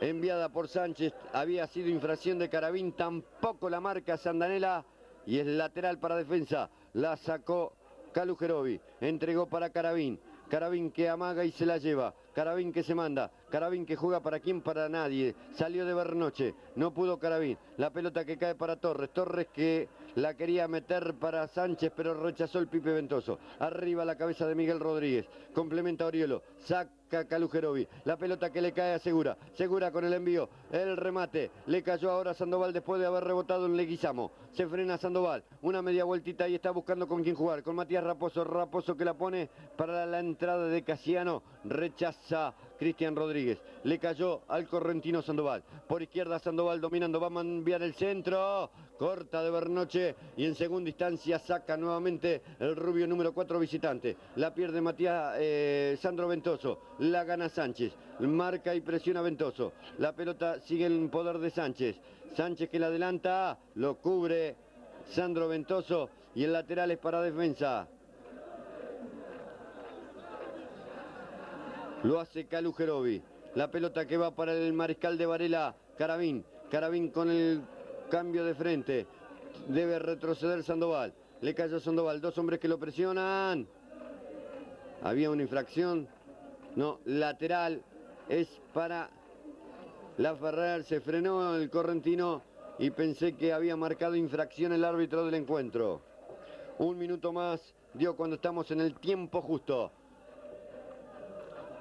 enviada por Sánchez. Había sido infracción de Carabín, tampoco la marca Sandanela. Y es lateral para defensa, la sacó Calujerovi, entregó para Carabín, Carabín que amaga y se la lleva. Carabín que se manda. Carabín que juega para quién, para nadie. Salió de Bernoche. No pudo Carabín. La pelota que cae para Torres. Torres que la quería meter para Sánchez, pero rechazó el Pipe Ventoso. Arriba la cabeza de Miguel Rodríguez. Complementa Oriolo. Saca Calujerovi. La pelota que le cae a Segura. Segura con el envío. El remate. Le cayó ahora a Sandoval después de haber rebotado en Leguizamo. Se frena Sandoval. Una media vueltita y está buscando con quién jugar. Con Matías Raposo. Raposo que la pone para la entrada de Casiano. Rechaza Cristian Rodríguez. Le cayó al correntino Sandoval. Por izquierda Sandoval dominando. Va a enviar el centro. Corta de Bernoche y en segunda instancia saca nuevamente el rubio número 4 visitante. La pierde Matías eh, Sandro Ventoso. La gana Sánchez. Marca y presiona Ventoso. La pelota sigue en poder de Sánchez. Sánchez que la adelanta. Lo cubre Sandro Ventoso. Y el lateral es para defensa. Lo hace Calujerovi. La pelota que va para el mariscal de Varela. Carabín. Carabín con el cambio de frente. Debe retroceder Sandoval. Le cayó Sandoval. Dos hombres que lo presionan. Había una infracción. No, lateral. Es para la Ferrer. Se frenó el correntino y pensé que había marcado infracción el árbitro del encuentro. Un minuto más dio cuando estamos en el tiempo justo.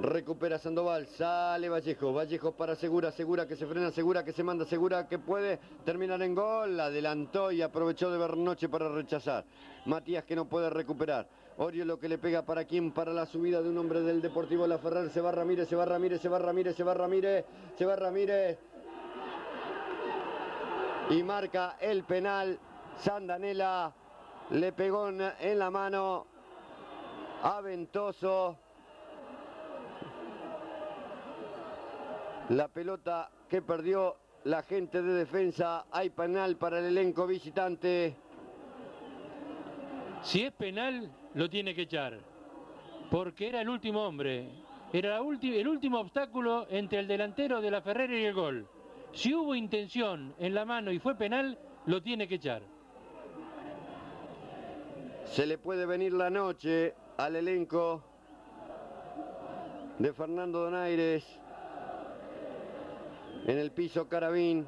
Recupera Sandoval, sale Vallejo, Vallejo para Segura, Segura que se frena, Segura que se manda, Segura que puede terminar en gol, adelantó y aprovechó de Bernoche para rechazar. Matías que no puede recuperar. Oriolo que le pega para quién, para la subida de un hombre del Deportivo La Ferrer, se va Ramírez, se va Ramírez, se va Ramírez, se va Ramírez, se va Ramírez. Y marca el penal, Sandanela le pegó en la mano a Ventoso. La pelota que perdió la gente de defensa. Hay penal para el elenco visitante. Si es penal, lo tiene que echar. Porque era el último hombre. Era el último obstáculo entre el delantero de la Ferrera y el gol. Si hubo intención en la mano y fue penal, lo tiene que echar. Se le puede venir la noche al elenco de Fernando Donaires en el piso Carabín.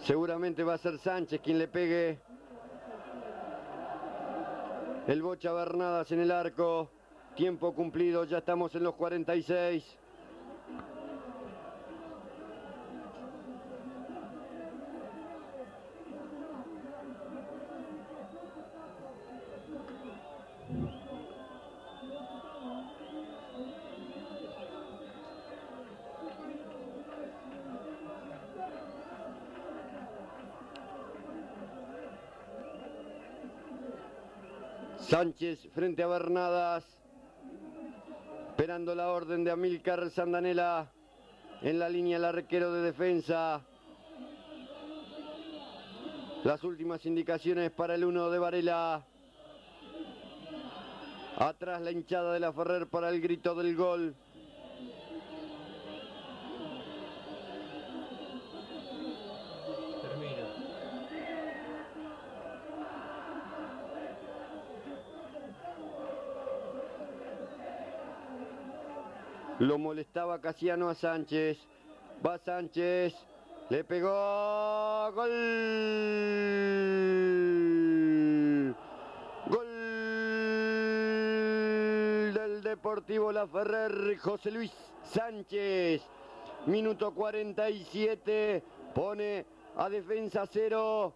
Seguramente va a ser Sánchez quien le pegue. El Bocha Bernadas en el arco. Tiempo cumplido, ya estamos en los 46. Sánchez frente a Bernadas. Esperando la orden de Amílcar Sandanela. En la línea el arquero de defensa. Las últimas indicaciones para el 1 de Varela. Atrás la hinchada de la Ferrer para el grito del gol. Lo molestaba Casiano a Sánchez. Va Sánchez. Le pegó. Gol. Gol del Deportivo La Ferrer. José Luis Sánchez. Minuto 47. Pone a defensa cero.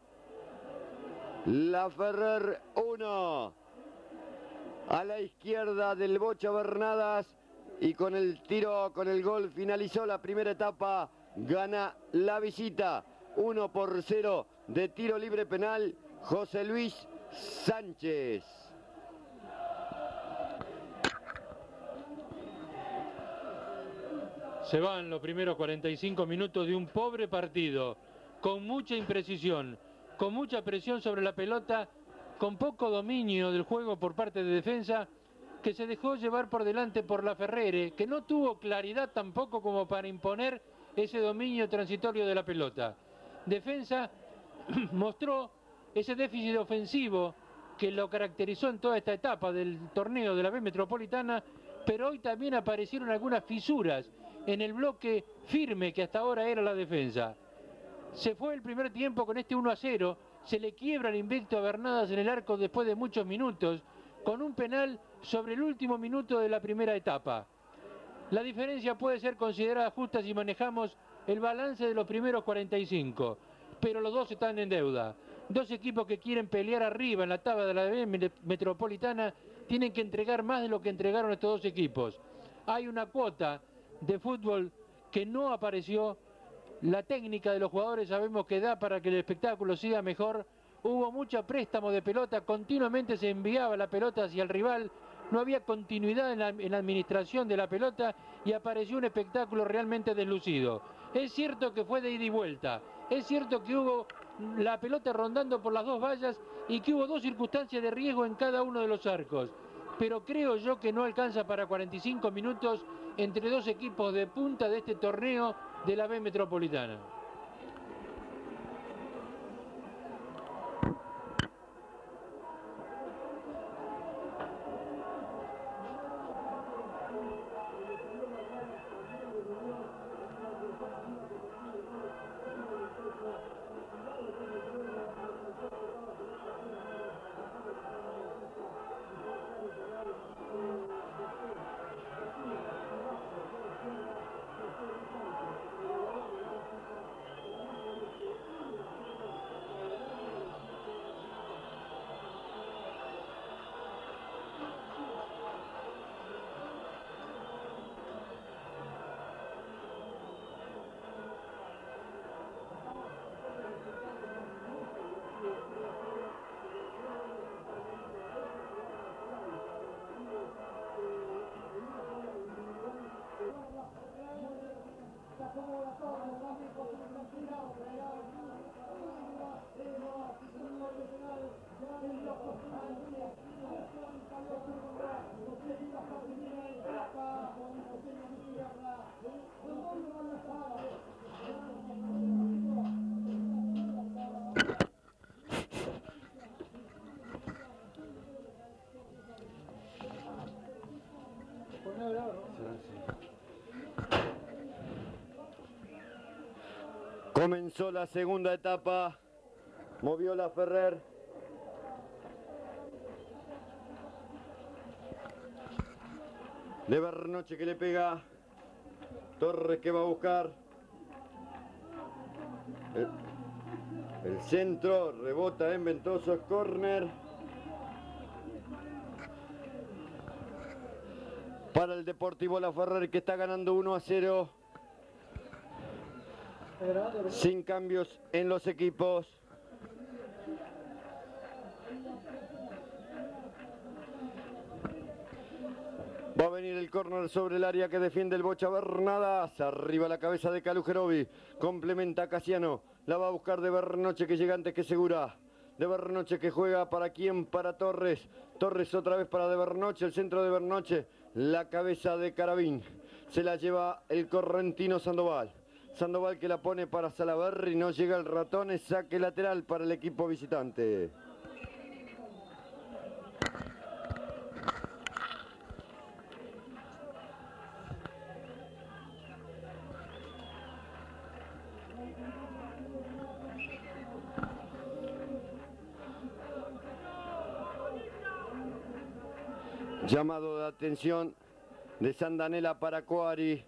La Ferrer 1. A la izquierda del Bocha Bernadas Y con el tiro, con el gol, finalizó la primera etapa. Gana la visita. 1 por 0 de tiro libre penal. José Luis Sánchez. Se van los primeros 45 minutos de un pobre partido, con mucha imprecisión, con mucha presión sobre la pelota, con poco dominio del juego por parte de defensa, que se dejó llevar por delante por la Ferrere, que no tuvo claridad tampoco como para imponer ese dominio transitorio de la pelota. Defensa mostró ese déficit ofensivo que lo caracterizó en toda esta etapa del torneo de la B Metropolitana, pero hoy también aparecieron algunas fisuras en el bloque firme que hasta ahora era la defensa. Se fue el primer tiempo con este 1 a 0, se le quiebra el invicto a Bernadas en el arco después de muchos minutos, con un penal sobre el último minuto de la primera etapa. La diferencia puede ser considerada justa si manejamos el balance de los primeros 45, pero los dos están en deuda. Dos equipos que quieren pelear arriba en la tabla de la B metropolitana tienen que entregar más de lo que entregaron estos dos equipos. Hay una cuota de fútbol que no apareció. La técnica de los jugadores sabemos que da para que el espectáculo siga mejor. Hubo mucho préstamo de pelota, continuamente se enviaba la pelota hacia el rival, no había continuidad en la, administración de la pelota y apareció un espectáculo realmente deslucido. Es cierto que fue de ida y vuelta, es cierto que hubo la pelota rondando por las dos vallas y que hubo dos circunstancias de riesgo en cada uno de los arcos. Pero creo yo que no alcanza para 45 minutos entre dos equipos de punta de este torneo de la B Metropolitana. Comenzó la segunda etapa. Movió la Ferrer. De Bernoche que le pega. Torres que va a buscar. El, centro rebota en Ventoso, corner. Para el Deportivo La Ferrer que está ganando 1 a 0. Sin cambios en los equipos. Va a venir el córner sobre el área que defiende el Bocha Bernadas. Arriba la cabeza de Calujerovi. Complementa a Casiano. La va a buscar de Bernoche que llega antes que segura. De Bernoche que juega para quién? Para Torres. Torres otra vez para De Bernoche. El centro de Bernoche. La cabeza de Carabín. Se la lleva el correntino Sandoval. Sandoval que la pone para Salaverri, no llega el ratón, es saque lateral para el equipo visitante. Llamado de atención de Sandanela para Coari.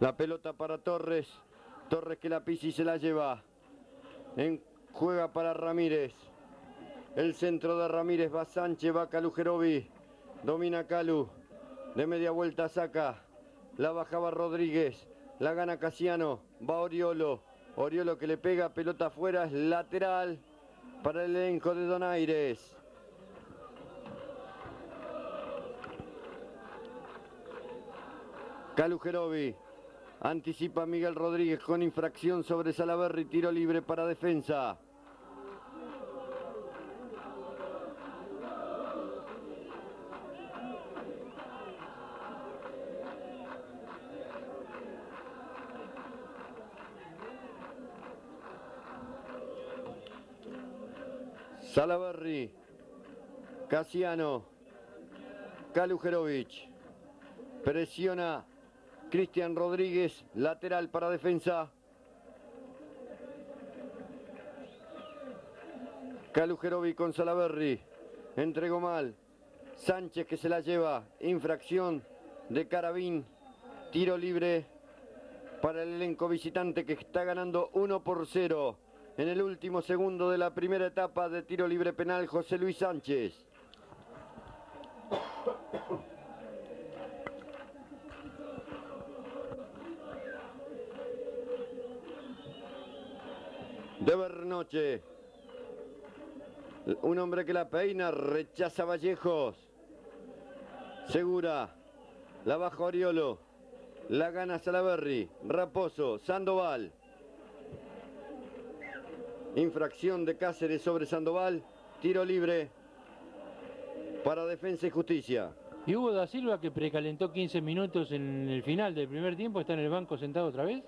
La pelota para Torres. Torres que la pisa y se la lleva. En juega para Ramírez. El centro de Ramírez va Sánchez, va Calujerovi. Domina Calu. De media vuelta saca. La bajaba Rodríguez. La gana Casiano. Va Oriolo. Oriolo que le pega pelota afuera. Es lateral para el elenco de Donaires. Calujerovi. Anticipa Miguel Rodríguez con infracción sobre Salaverri. Tiro libre para defensa. Salaverri, Casiano, Kalujerovic, presiona Cristian Rodríguez, lateral para defensa. Kalujerovic con Salaverri, entregó mal, Sánchez que se la lleva, infracción de Carabín, tiro libre para el elenco visitante que está ganando 1 por 0 en el último segundo de la primera etapa de tiro libre penal José Luis Sánchez. De Bernoche. Un hombre que la peina, rechaza Vallejos. Segura. La baja Oriolo. La gana Salaberry. Raposo. Sandoval. Infracción de Cáceres sobre Sandoval. Tiro libre para Defensa y Justicia. ¿Y Hugo da Silva que precalentó 15 minutos en el final del primer tiempo? ¿Está en el banco sentado otra vez?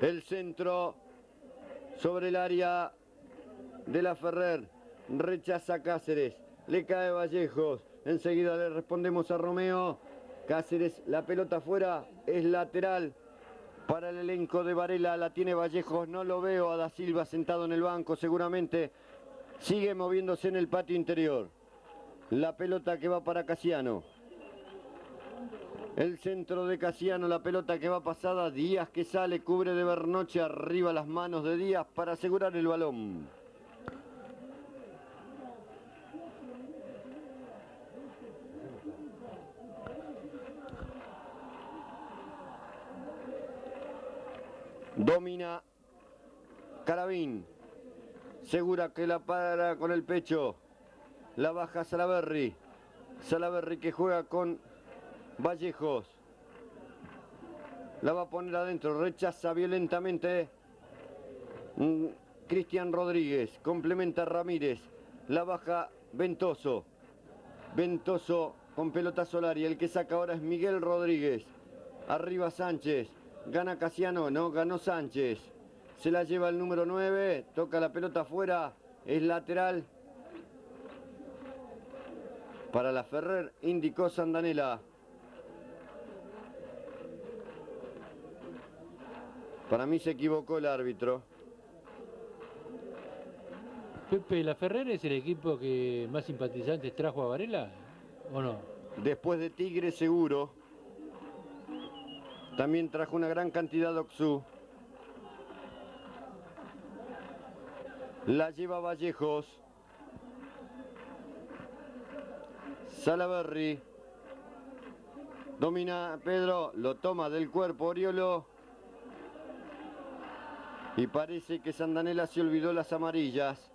El centro sobre el área de la Ferrer. Rechaza Cáceres. Le cae Vallejos. Enseguida le respondemos a Romeo. Cáceres, la pelota afuera, es lateral para el elenco de Varela. La tiene Vallejos, no lo veo a Da Silva sentado en el banco, seguramente sigue moviéndose en el patio interior. La pelota que va para Casiano. El centro de Casiano, la pelota que va pasada, Díaz que sale, cubre de Bernoche, arriba las manos de Díaz para asegurar el balón. Domina Carabín. Segura que la para con el pecho. La baja Salaberry. Salaberry que juega con Vallejos. La va a poner adentro. Rechaza violentamente mm, Cristian Rodríguez. Complementa Ramírez. La baja Ventoso. Ventoso con pelota solar. Y el que saca ahora es Miguel Rodríguez. Arriba Sánchez. Gana Casiano, no, ganó Sánchez. Se la lleva el número 9, toca la pelota afuera, es lateral. Para la Ferrer indicó Sandanela. Para mí se equivocó el árbitro. Pepe, ¿la Ferrer es el equipo que más simpatizantes trajo a Varela o no? Después de Tigre seguro. También trajo una gran cantidad de Oxú. La lleva Vallejos. Salaberry. Domina Pedro, lo toma del cuerpo Oriolo. Y parece que Sandanela se olvidó las amarillas.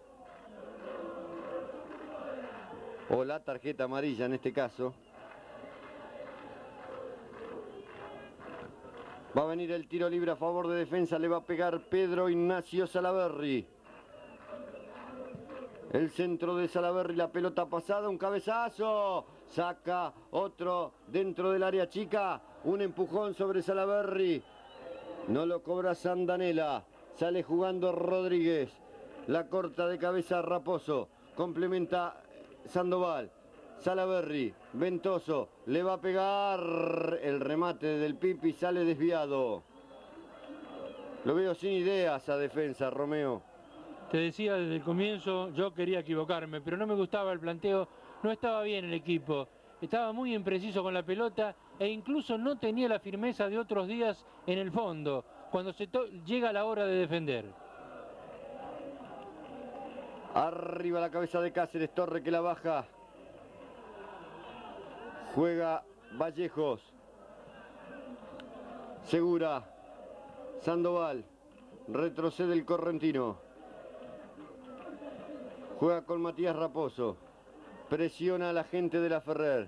O la tarjeta amarilla en este caso. Va a venir el tiro libre a favor de defensa, le va a pegar Pedro Ignacio Salaberry. El centro de Salaberry, la pelota pasada, un cabezazo. Saca otro dentro del área chica. Un empujón sobre Salaberry. No lo cobra Sandanela. Sale jugando Rodríguez. La corta de cabeza Raposo. Complementa Sandoval. Salaberry, Ventoso, le va a pegar el remate del Pipi, sale desviado. Lo veo sin ideas a defensa, Romeo. Te decía desde el comienzo, yo quería equivocarme, pero no me gustaba el planteo, no estaba bien el equipo, estaba muy impreciso con la pelota e incluso no tenía la firmeza de otros días en el fondo. Cuando se llega la hora de defender. Arriba la cabeza de Cáceres, Torre que la baja. Juega Vallejos. Segura. Sandoval. Retrocede el correntino. Juega con Matías Raposo. Presiona a la gente de la Ferrer.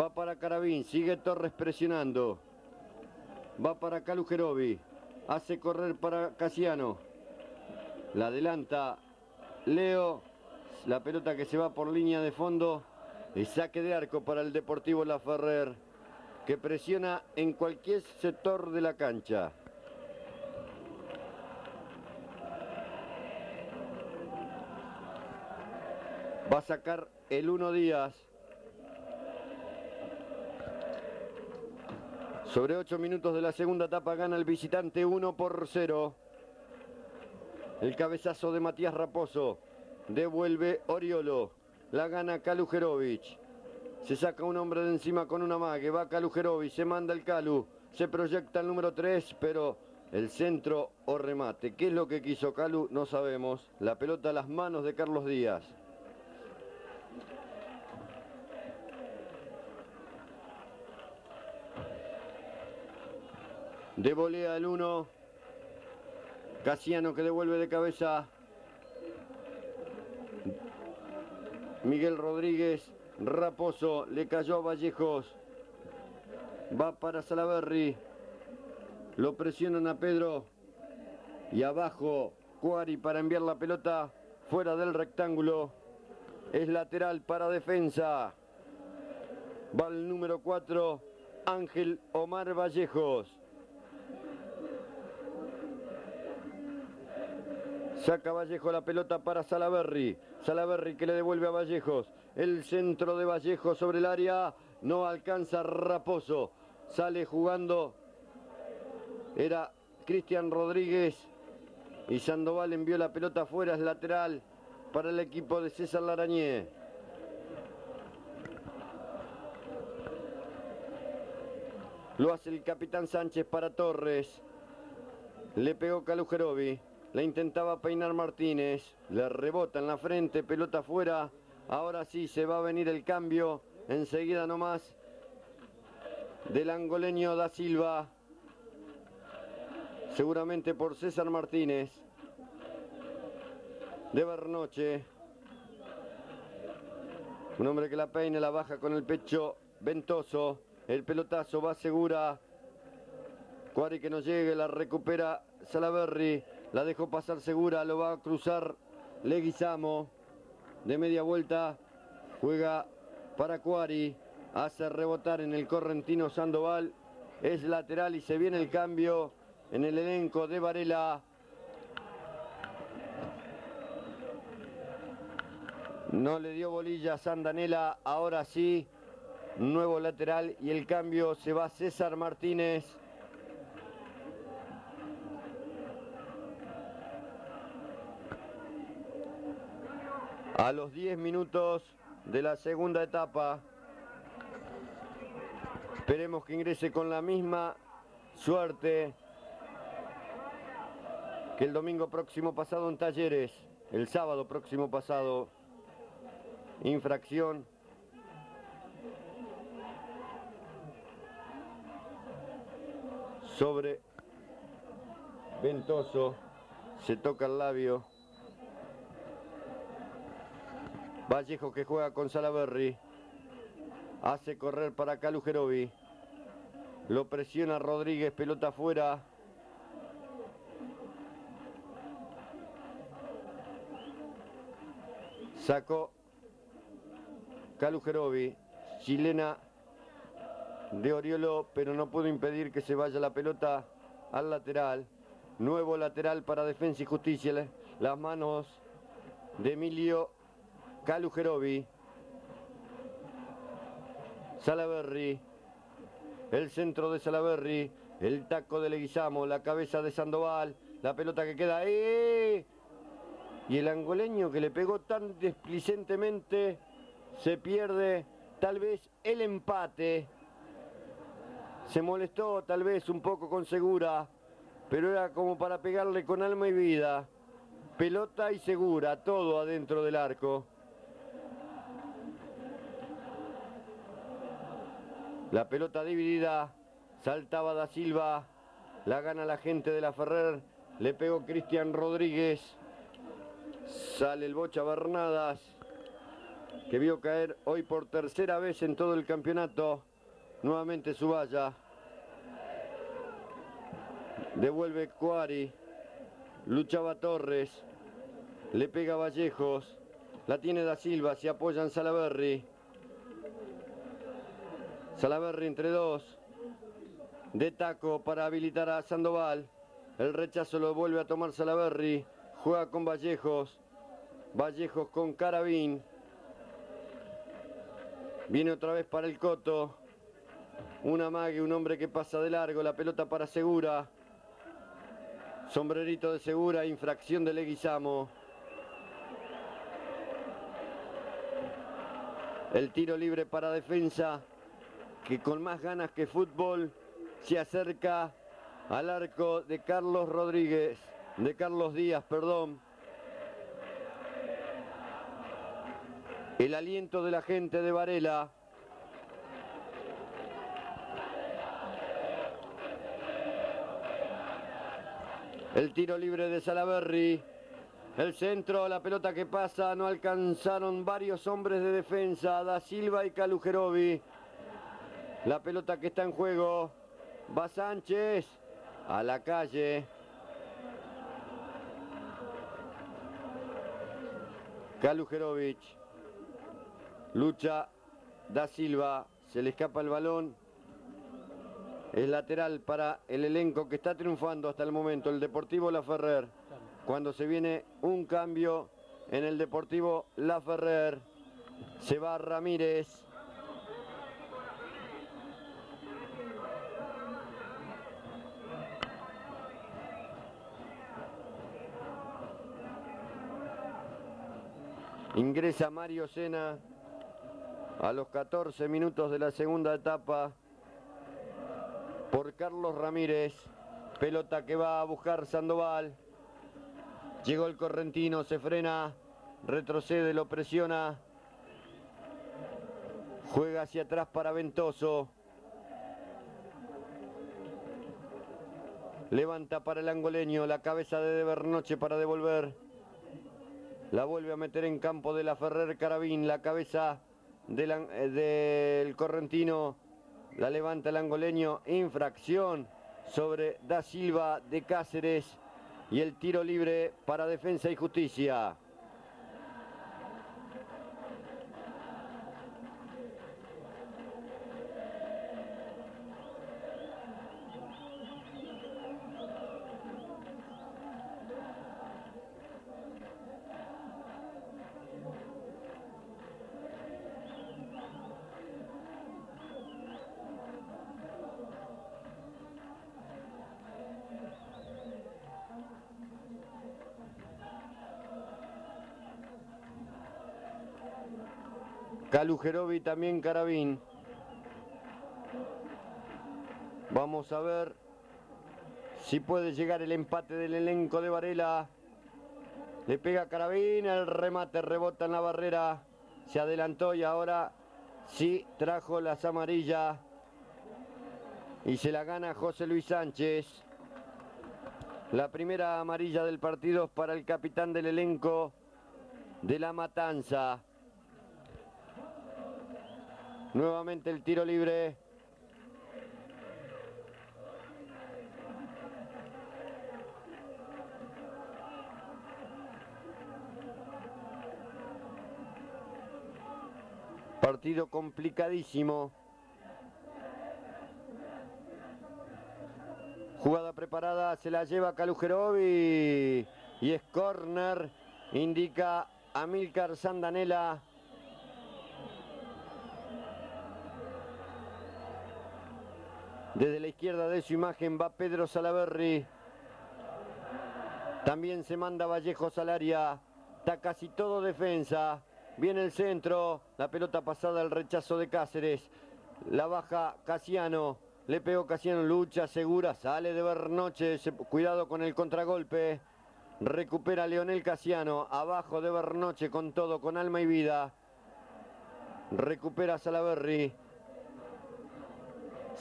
Va para Carabín. Sigue Torres presionando. Va para Calujerovi. Hace correr para Casiano. La adelanta Leo. La pelota que se va por línea de fondo. Y saque de arco para el Deportivo La Ferrer. Que presiona en cualquier sector de la cancha. Va a sacar el uno Díaz. Sobre ocho minutos de la segunda etapa gana el visitante 1 por 0. El cabezazo de Matías Raposo. Devuelve Oriolo. La gana Kalujerovic. Se saca un hombre de encima con una mague. Va Kalujerovic. Se manda el Calu. Se proyecta el número 3, pero el centro o remate. ¿Qué es lo que quiso Calu? No sabemos. La pelota a las manos de Carlos Díaz. De volea el 1. Casiano que devuelve de cabeza. Miguel Rodríguez. Raposo. Le cayó a Vallejos. Va para Salaberry. Lo presionan a Pedro. Y abajo Cuari para enviar la pelota fuera del rectángulo. Es lateral para defensa. Va el número 4. Ángel Omar Vallejos. Saca Vallejo la pelota para Salaberry. Salaberry que le devuelve a Vallejos. El centro de Vallejo sobre el área. No alcanza Raposo. Sale jugando. Era Cristian Rodríguez. Y Sandoval envió la pelota afuera. Es lateral para el equipo de César Larañé. Lo hace el capitán Sánchez para Torres. Le pegó Calujerovi. La intentaba peinar Martínez. Le rebota en la frente, pelota afuera. Ahora sí se va a venir el cambio. Enseguida nomás del angoleño da Silva. Seguramente por César Martínez. De Bernoche. Un hombre que la peina, la baja con el pecho ventoso. El pelotazo va segura. Cuari que no llegue, la recupera Salaberry. La dejó pasar segura, lo va a cruzar Leguizamo. De media vuelta juega para Cuari. Hace rebotar en el correntino Sandoval. Es lateral y se viene el cambio en el elenco de Varela. No le dio bolilla Sandanela, ahora sí, nuevo lateral y el cambio se va César Martínez. A los 10 minutos de la segunda etapa, esperemos que ingrese con la misma suerte que el domingo próximo pasado en Talleres, el sábado próximo pasado, infracción. Sobre Ventoso, se toca el labio. Vallejo que juega con Salaberry. Hace correr para Calujerovi. Lo presiona Rodríguez, pelota afuera. Sacó Calujerovi, chilena de Oriolo, pero no pudo impedir que se vaya la pelota al lateral. Nuevo lateral para Defensa y Justicia. Las manos de Emilio Calujerovi. Salaberry. El centro de Salaberry. El taco de Leguizamo. La cabeza de Sandoval. La pelota que queda ahí. Y el angoleño que le pegó tan desplicentemente se pierde tal vez el empate. Se molestó tal vez un poco con Segura. pero era como para pegarle con alma y vida. Pelota y segura, todo adentro del arco. La pelota dividida, saltaba da Silva, la gana la gente de la Ferrer, le pegó Cristian Rodríguez, sale el Bocha Bernadas, que vio caer hoy por tercera vez en todo el campeonato, nuevamente su valla. Devuelve Cuari, luchaba Torres, le pega Vallejos, la tiene Da Silva, se apoya en Salaberry. Salaberry entre dos. De taco para habilitar a Sandoval. El rechazo lo vuelve a tomar Salaberry. Juega con Vallejos. Vallejos con Carabín. Viene otra vez para el Coto. Una mague, un hombre que pasa de largo. La pelota para Segura. Sombrerito de Segura, infracción de Leguizamo. El tiro libre para defensa que con más ganas que fútbol se acerca al arco de Carlos Rodríguez, de Carlos Díaz, perdón. El aliento de la gente de Varela. El tiro libre de Salaberry. El centro, la pelota que pasa, no alcanzaron varios hombres de defensa, Da Silva y Calujerovi. La pelota que está en juego. Va Sánchez a la calle. Kalujerovic. Lucha Da Silva. Se le escapa el balón. Es lateral para el elenco que está triunfando hasta el momento, el Deportivo La Ferrer. Cuando se viene un cambio en el Deportivo La Ferrer, se va Ramírez. Ingresa Mario Sena a los 14 minutos de la segunda etapa por Carlos Ramírez. Pelota que va a buscar Sandoval. Llegó el correntino, se frena, retrocede, lo presiona. Juega hacia atrás para Ventoso. Levanta para el angoleño, la cabeza de Debernoche para devolver. La vuelve a meter en campo de la Ferrer Carabín. La cabeza eh, del, correntino. La levanta el angoleño. Infracción sobre Da Silva de Cáceres. Y el tiro libre para Defensa y Justicia. Calujerovi también Carabín. Vamos a ver si puede llegar el empate del elenco de Varela. Le pega Carabín, el remate rebota en la barrera. Se adelantó y ahora sí trajo las amarillas. Y se la gana José Luis Sánchez. La primera amarilla del partido es para el capitán del elenco de la Matanza. Nuevamente el tiro libre. Partido complicadísimo. Jugada preparada, se la lleva Kalujerovi y es corner, indica Amilcar Sandanela. Desde la izquierda de su imagen va Pedro Salaverri. También se manda Vallejo Salaria. Está casi todo defensa. Viene el centro. La pelota pasada al rechazo de Cáceres. La baja Casiano. Le pegó Casiano, lucha segura, sale de Bernoche, cuidado con el contragolpe. Recupera Leonel Casiano, abajo de Bernoche con todo, con alma y vida. Recupera Salaberry.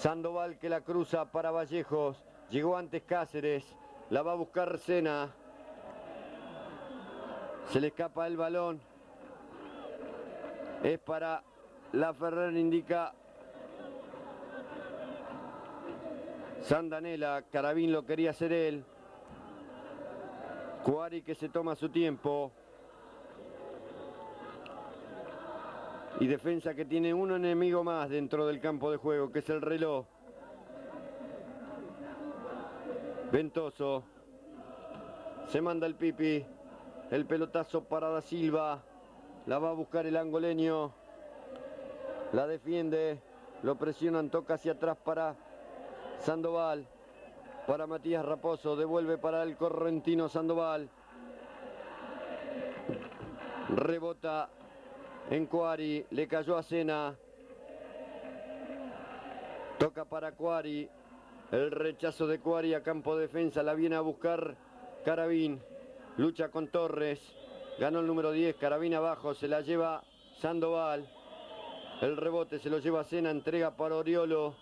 Sandoval que la cruza para Vallejos. Llegó antes Cáceres. La va a buscar Sena. Se le escapa el balón. Es para la Ferrer, indica Sandanela. Carabín lo quería hacer él. Cuari que se toma su tiempo. Y defensa que tiene un enemigo más dentro del campo de juego, que es el reloj. Ventoso. Se manda el pipi. El pelotazo para Da Silva. La va a buscar el angoleño. La defiende. Lo presionan, toca hacia atrás para Sandoval. Para Matías Raposo. Devuelve para el correntino Sandoval. Rebota en Cuari. Le cayó a Sena. Toca para Cuari. El rechazo de Cuari a campo de defensa. La viene a buscar Carabín. Lucha con Torres. Ganó el número 10. Carabín abajo. Se la lleva Sandoval. El rebote se lo lleva Sena. Entrega para Oriolo.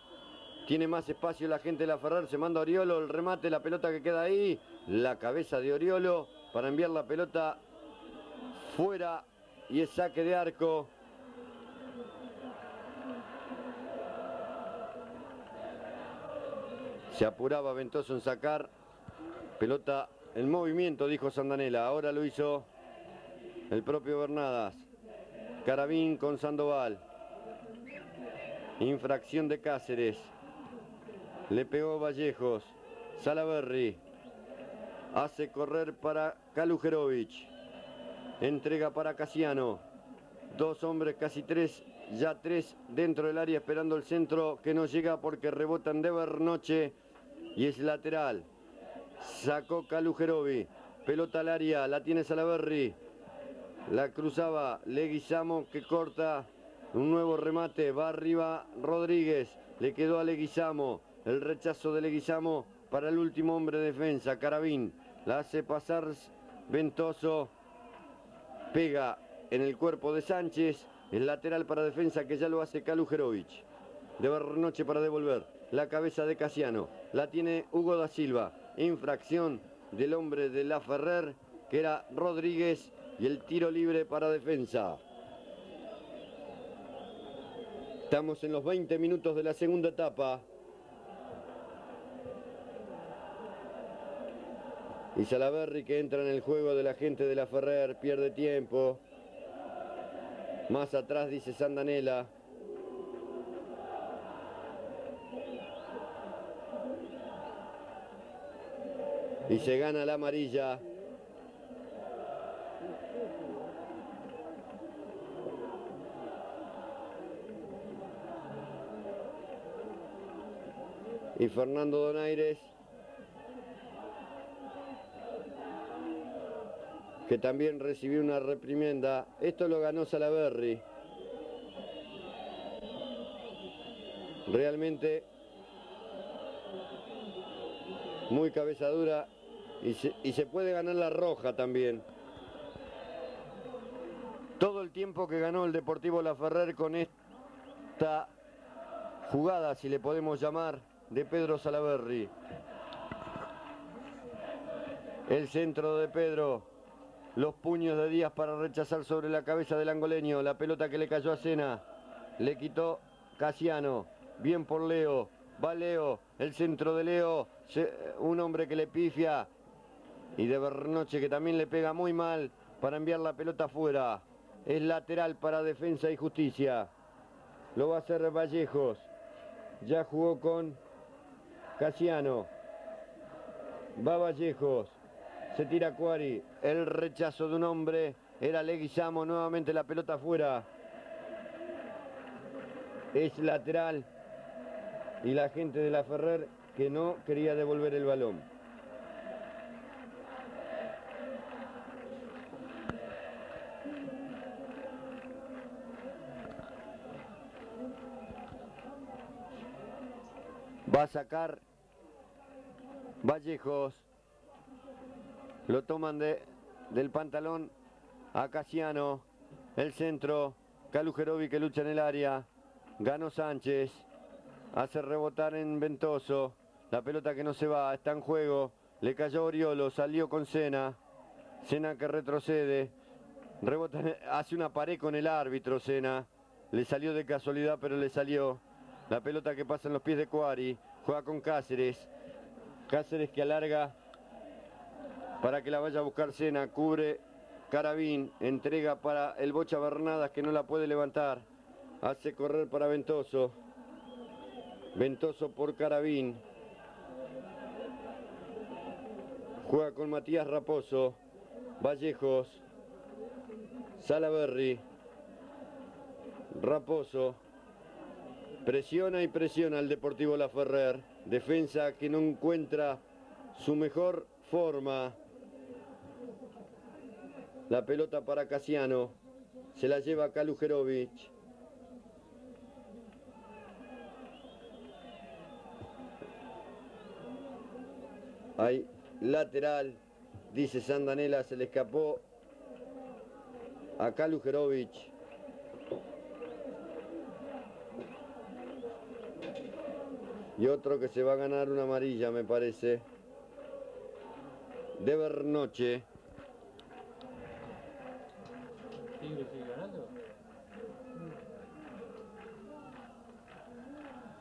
Tiene más espacio la gente de la Ferrer. Se manda Oriolo. El remate. La pelota que queda ahí. La cabeza de Oriolo. Para enviar la pelota fuera. Y es saque de arco. Se apuraba Ventoso en sacar. Pelota en movimiento, dijo Sandanela. Ahora lo hizo el propio Bernadas. Carabín con Sandoval. Infracción de Cáceres. Le pegó Vallejos. Salaberry. Hace correr para Kalujerovic. Entrega para Casiano. Dos hombres, casi tres, ya tres dentro del área esperando el centro que no llega porque rebotan de Bernoche y es lateral. Sacó Kalujerovi. Pelota al área, la tiene Salaberry. La cruzaba Leguizamo que corta un nuevo remate. Va arriba Rodríguez. Le quedó a Leguizamo. El rechazo de Leguizamo para el último hombre de defensa. Carabín. La hace pasar Ventoso. Pega en el cuerpo de Sánchez. El lateral para defensa que ya lo hace Kalujerovic. De Bernoche para devolver. La cabeza de Casiano. La tiene Hugo da Silva. Infracción del hombre de la Ferrer, que era Rodríguez. Y el tiro libre para defensa. Estamos en los 20 minutos de la segunda etapa. Y Salaberry que entra en el juego de la gente de la Ferrer, pierde tiempo. Más atrás dice Sandanela. Y se gana la amarilla. Y Fernando Donaires que también recibió una reprimenda. Esto lo ganó Salaberry. Realmente muy cabezadura y se, y se puede ganar la roja también. Todo el tiempo que ganó el Deportivo La Ferrer con esta jugada, si le podemos llamar, de Pedro Salaberry. El centro de Pedro. Los puños de Díaz para rechazar sobre la cabeza del angoleño. La pelota que le cayó a Sena. Le quitó Casiano. Bien por Leo. Va Leo. El centro de Leo. Un hombre que le pifia. Y de Bernoche que también le pega muy mal para enviar la pelota afuera. Es lateral para defensa y justicia. Lo va a hacer Vallejos. Ya jugó con Casiano. Va Vallejos. Se tira Cuari. El rechazo de un hombre. Era Leguizamo. Nuevamente la pelota afuera. Es lateral. Y la gente de la Ferrer que no quería devolver el balón. Va a sacar Vallejos. Lo toman de, del pantalón a Casiano. El centro. Calujerovi que lucha en el área. Ganó Sánchez. Hace rebotar en Ventoso. La pelota que no se va. Está en juego. Le cayó Oriolo. Salió con Sena. Sena que retrocede. Rebota, hace una pared con el árbitro Sena. Le salió de casualidad, pero le salió. La pelota que pasa en los pies de Cuari. Juega con Cáceres. Cáceres que alarga para que la vaya a buscar Sena. Cubre Carabín. Entrega para el Bocha Bernadas que no la puede levantar. Hace correr para Ventoso. Ventoso por Carabín. Juega con Matías Raposo. Vallejos. Salaberry. Raposo. Presiona y presiona al Deportivo La Ferrer. Defensa que no encuentra su mejor forma. La pelota para Casiano. Se la lleva Kalujerovic. Hay lateral. Dice Sandanela, se le escapó a Kalujerovic. Y otro que se va a ganar una amarilla, me parece. De Bernoche.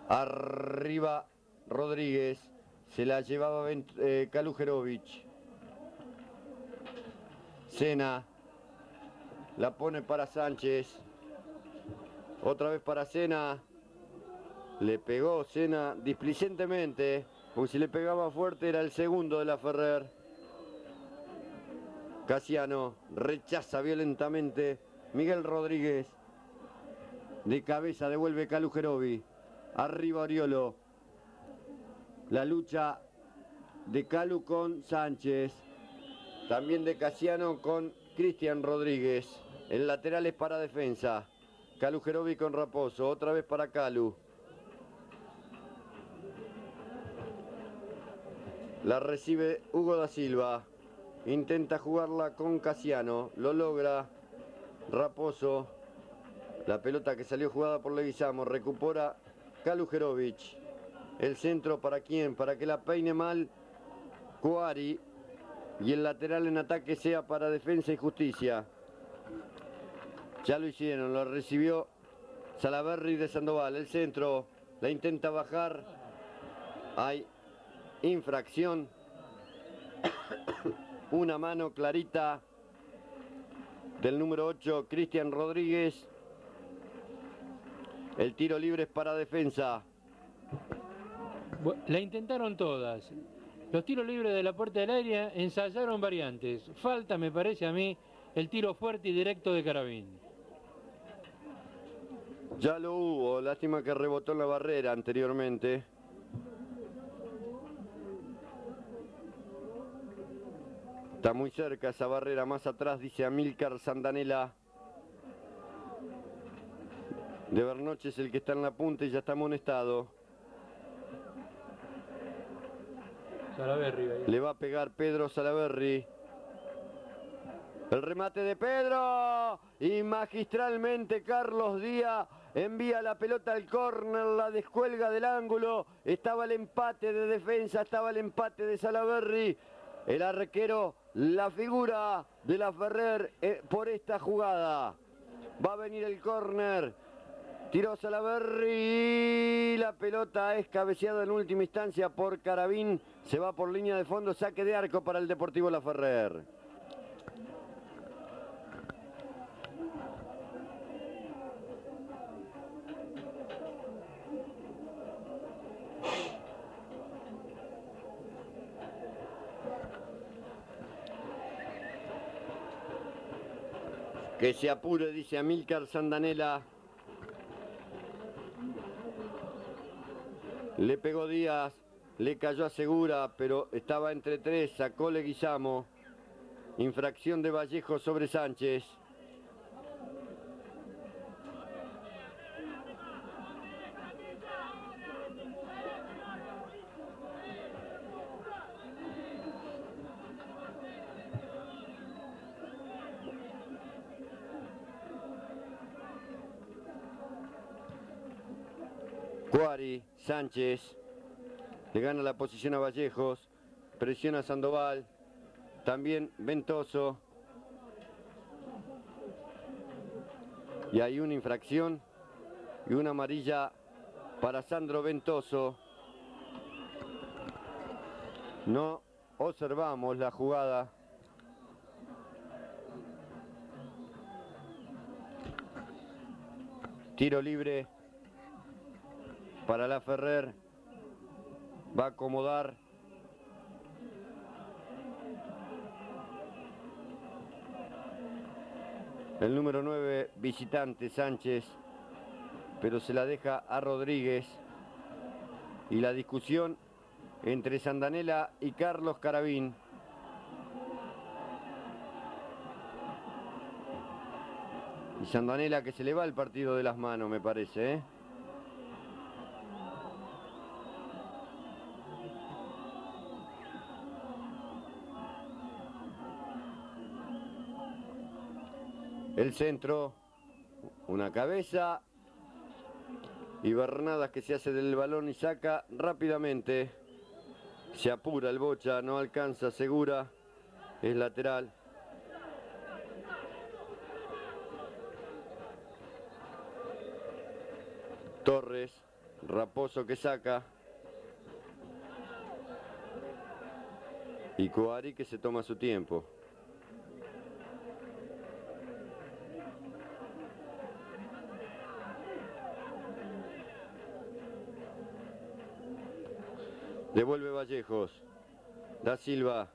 Arriba Rodríguez. Se la llevaba eh, Kalujerovic. Sena. La pone para Sánchez. Otra vez para Sena. Le pegó Sena displicentemente. Porque si le pegaba fuerte era el segundo de la Ferrer. Casiano rechaza violentamente. Miguel Rodríguez. De cabeza devuelve Kalujerovi. Arriba Oriolo. La lucha de Calu con Sánchez. También de Casiano con Cristian Rodríguez. El lateral es para defensa. Calu Jerobi con Raposo. Otra vez para Calu. La recibe Hugo da Silva. Intenta jugarla con Casiano. Lo logra. Raposo. La pelota que salió jugada por Leguizamo. Recupera Kalujerovic. El centro para quién? Para que la peine mal Cuari. Y el lateral en ataque sea para defensa y justicia. Ya lo hicieron. Lo recibió Salaberry de Sandoval. El centro. La intenta bajar. Hay infracción. Una mano clarita del número 8, Cristian Rodríguez. El tiro libre es para defensa. La intentaron todas. Los tiros libres de la puerta del área ensayaron variantes. Falta, me parece a mí, el tiro fuerte y directo de Carabín. Ya lo hubo, lástima que rebotó en la barrera anteriormente. Está muy cerca esa barrera, más atrás dice Amílcar Sandanela. De Bernoche es el que está en la punta y ya está amonestado. Salaberry, ahí. Le va a pegar Pedro Salaberry. El remate de Pedro. Y magistralmente Carlos Díaz envía la pelota al córner, la descuelga del ángulo. Estaba el empate de defensa, estaba el empate de Salaberry. El arquero, la figura de la Ferrer eh, por esta jugada. Va a venir el córner. Tiró Salaberry. La pelota es cabeceada en última instancia por Carabín. Se va por línea de fondo. Saque de arco para el Deportivo La Ferrer. Que se apure, dice Amílcar Sandanela. Le pegó Díaz, le cayó a Segura, pero estaba entre tres, sacó Leguizamo. Infracción de Vallejo sobre Sánchez. Cuari, Sánchez, le gana la posición a Vallejos, presiona a Sandoval, también Ventoso. Y hay una infracción y una amarilla para Sandro Ventoso. No observamos la jugada. Tiro libre para la Ferrer. Va a acomodar. El número 9, visitante Sánchez, pero se la deja a Rodríguez. Y la discusión entre Sandanela y Carlos Carabín. Y Sandanela que se le va el partido de las manos, me parece. ¿eh? El centro, una cabeza y Bernadas que se hace del balón y saca rápidamente. Se apura el Bocha, no alcanza, segura. Es lateral. Torres, Raposo que saca. Y Coari que se toma su tiempo. Devuelve Vallejos. Da Silva.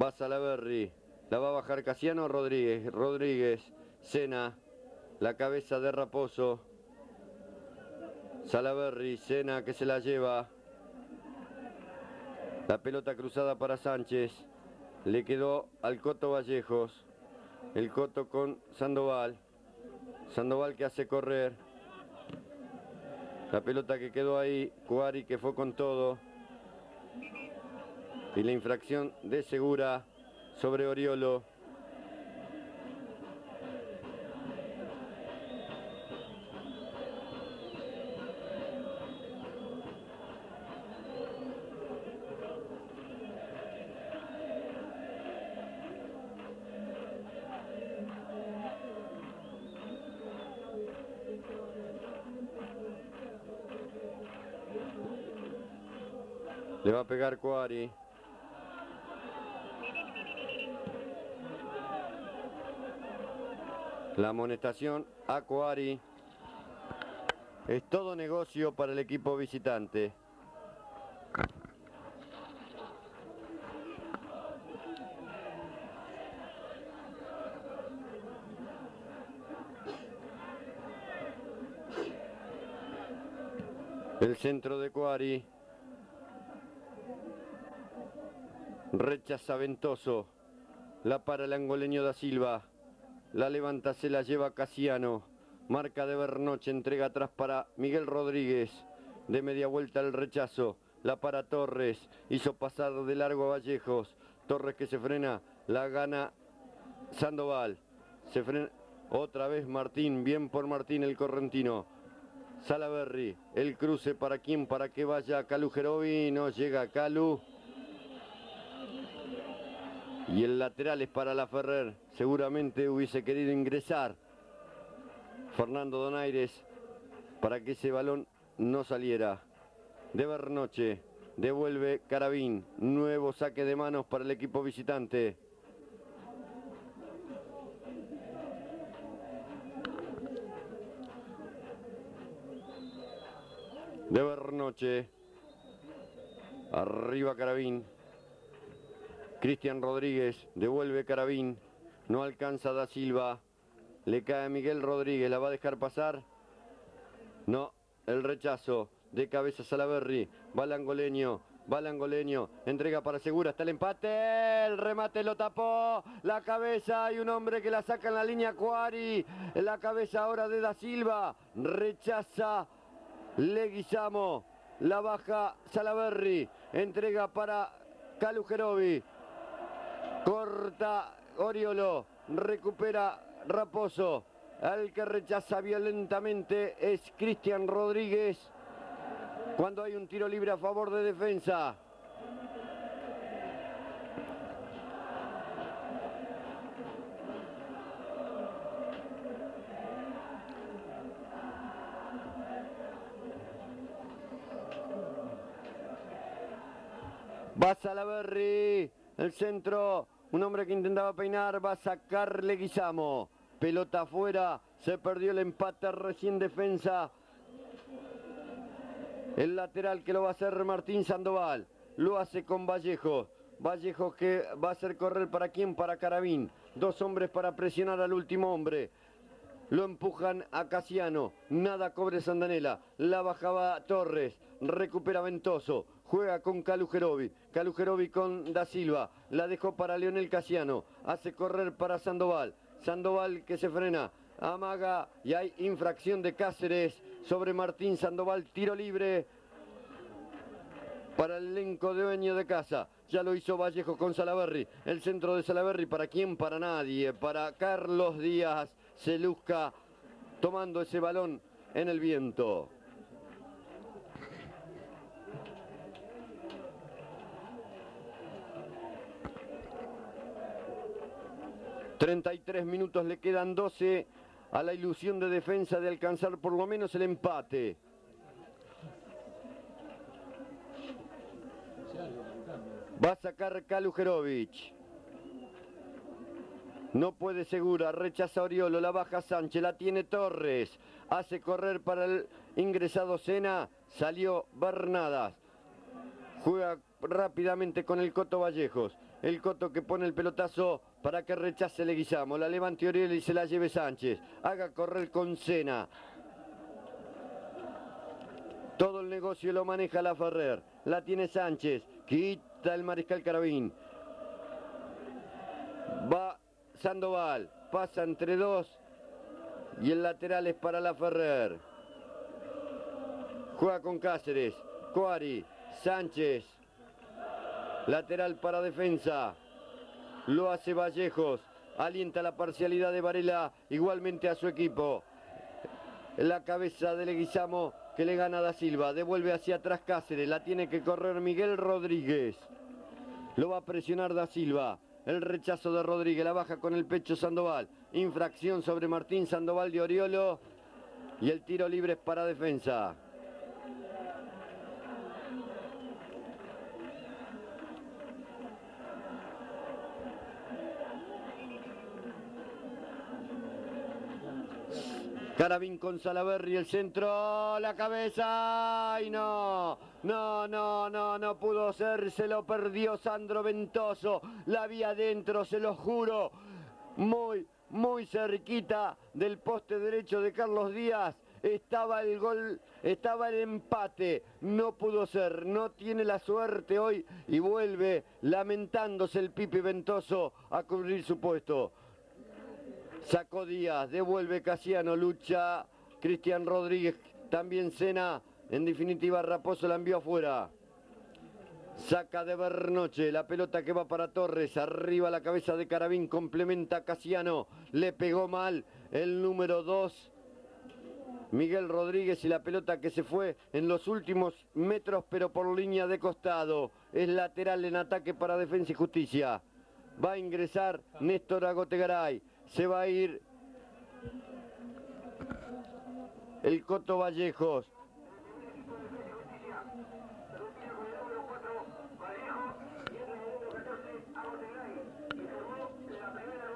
Va Salaberry. La va a bajar Casiano Rodríguez. Rodríguez. Sena. La cabeza de Raposo. Salaberry. Sena que se la lleva. La pelota cruzada para Sánchez. Le quedó al Coto Vallejos. El Coto con Sandoval. Sandoval que hace correr. La pelota que quedó ahí, Cuari que fue con todo. Y la infracción de Segura sobre Oriolo. La amonestación a Cuari. Es todo negocio para el equipo visitante. El centro de Cuari. Rechaza Ventoso. La para el angoleño da Silva. La levanta, se la lleva Casiano. Marca de Bernoche, entrega atrás para Miguel Rodríguez. De media vuelta el rechazo. La para Torres. Hizo pasar de largo a Vallejos. Torres que se frena. La gana Sandoval. Se frena. Otra vez Martín. Bien por Martín el correntino. Salaberry. El cruce para quién, para que vaya Calu Jerobi. No llega Calu. Y el lateral es para la Ferrer. Seguramente hubiese querido ingresar Fernando Donaires para que ese balón no saliera. De Bernoche. Devuelve Carabín. Nuevo saque de manos para el equipo visitante. De Bernoche. Arriba Carabín. Cristian Rodríguez, devuelve Carabín, no alcanza Da Silva, le cae a Miguel Rodríguez, la va a dejar pasar. No, el rechazo de cabeza Salaberry, va el angoleño, va el angoleño, entrega para Segura, está el empate, el remate lo tapó, la cabeza, hay un hombre que la saca en la línea Cuari, la cabeza ahora de Da Silva, rechaza Leguizamo, la baja Salaberry, entrega para Calujerovi, Corta Oriolo. Recupera Raposo. Al que rechaza violentamente es Cristian Rodríguez. Cuando hay un tiro libre a favor de defensa. Va Salaberry, el centro, un hombre que intentaba peinar, va a sacar Leguizamo. Pelota afuera, se perdió el empate recién defensa. El lateral que lo va a hacer Martín Sandoval, lo hace con Vallejo. Vallejo que va a hacer correr para quién, para Carabín. Dos hombres para presionar al último hombre. Lo empujan a Casiano. Nada cobre Sandanela. La bajaba Torres. Recupera Ventoso. Juega con Calujerovi. Calujerovi con Da Silva. La dejó para Leonel Casiano. Hace correr para Sandoval. Sandoval que se frena. Amaga y hay infracción de Cáceres sobre Martín Sandoval. Tiro libre para el elenco de dueño de casa. Ya lo hizo Vallejo con Salaberry. El centro de Salaberry, ¿para quién? Para nadie. Para Carlos Díaz. Se luzca tomando ese balón en el viento. ...33 minutos le quedan 12... ...a la ilusión de defensa de alcanzar por lo menos el empate... Va a sacar Kalujerovic. No puede segura, rechaza Oriolo, la baja Sánchez, la tiene Torres. Hace correr para el ingresado Sena, salió Bernadas. Juega rápidamente con el Coto Vallejos. El Coto que pone el pelotazo para que rechace Leguizamo. La levante Oriolo y se la lleve Sánchez. Haga correr con Sena. Todo el negocio lo maneja la Ferrer. La tiene Sánchez. Quita el mariscal Carabín. Va Sandoval. Pasa entre dos. Y el lateral es para la Ferrer. Juega con Cáceres. Coari. Sánchez. Lateral para defensa. Lo hace Vallejos. Alienta la parcialidad de Varela igualmente a su equipo. La cabeza de Leguizamo que le gana Da Silva. Devuelve hacia atrás Cáceres. La tiene que correr Miguel Rodríguez. Lo va a presionar Da Silva. El rechazo de Rodríguez. La baja con el pecho Sandoval. Infracción sobre Martín Sandoval de Oriolo. Y el tiro libre es para defensa. Carabín con Salaverri, el centro, la cabeza, y no, no, no, no, no pudo ser, se lo perdió Sandro Ventoso, la vía adentro, se lo juro, muy, muy cerquita del poste derecho de Carlos Díaz, estaba el gol, estaba el empate, no pudo ser, no tiene la suerte hoy y vuelve lamentándose el Pipi Ventoso a cubrir su puesto. Sacó Díaz, devuelve Casiano, lucha Cristian Rodríguez, también Cena. En definitiva, Raposo la envió afuera. Saca de Bernoche, la pelota que va para Torres, arriba la cabeza de Carabín, complementa Casiano, le pegó mal el número 2, Miguel Rodríguez y la pelota que se fue en los últimos metros, pero por línea de costado, es lateral en ataque para Defensa y Justicia. Va a ingresar Néstor Agotegaray, se va a ir el Coto Vallejos.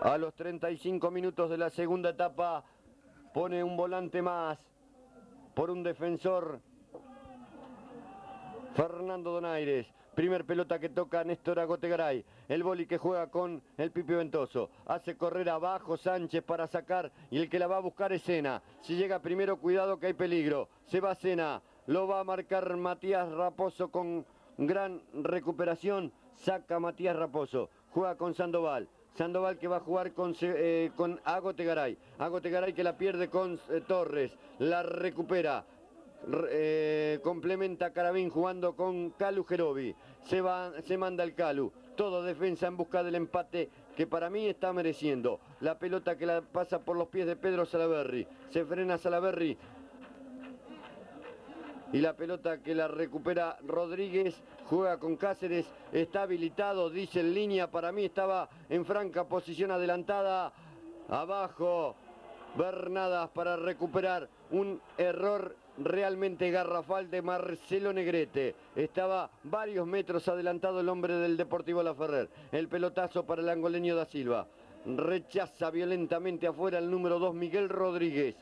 A los 35 minutos de la segunda etapa pone un volante más por un defensor. Fernando Donaires. Primer pelota que toca Néstor Agotegaray. El boli que juega con el Pipi Ventoso. Hace correr abajo Sánchez para sacar. Y el que la va a buscar es Sena. Si llega primero, cuidado que hay peligro. Se va Sena. Lo va a marcar Matías Raposo con gran recuperación. Saca Matías Raposo. Juega con Sandoval. Sandoval que va a jugar con, eh, con Agotegaray. Agotegaray que la pierde con eh, Torres. La recupera. Eh, complementa Carabín jugando con Calu Jerobi. Se, va, se manda el Calu. Todo defensa en busca del empate que para mí está mereciendo. La pelota que la pasa por los pies de Pedro Salaberry. Se frena Salaberry. Y la pelota que la recupera Rodríguez, juega con Cáceres, está habilitado, dice en línea, para mí estaba en franca posición adelantada, abajo, Bernadas para recuperar un error realmente garrafal de Marcelo Negrete. Estaba varios metros adelantado el hombre del Deportivo La Ferrer. El pelotazo para el angoleño da Silva. Rechaza violentamente afuera el número 2 Miguel Rodríguez.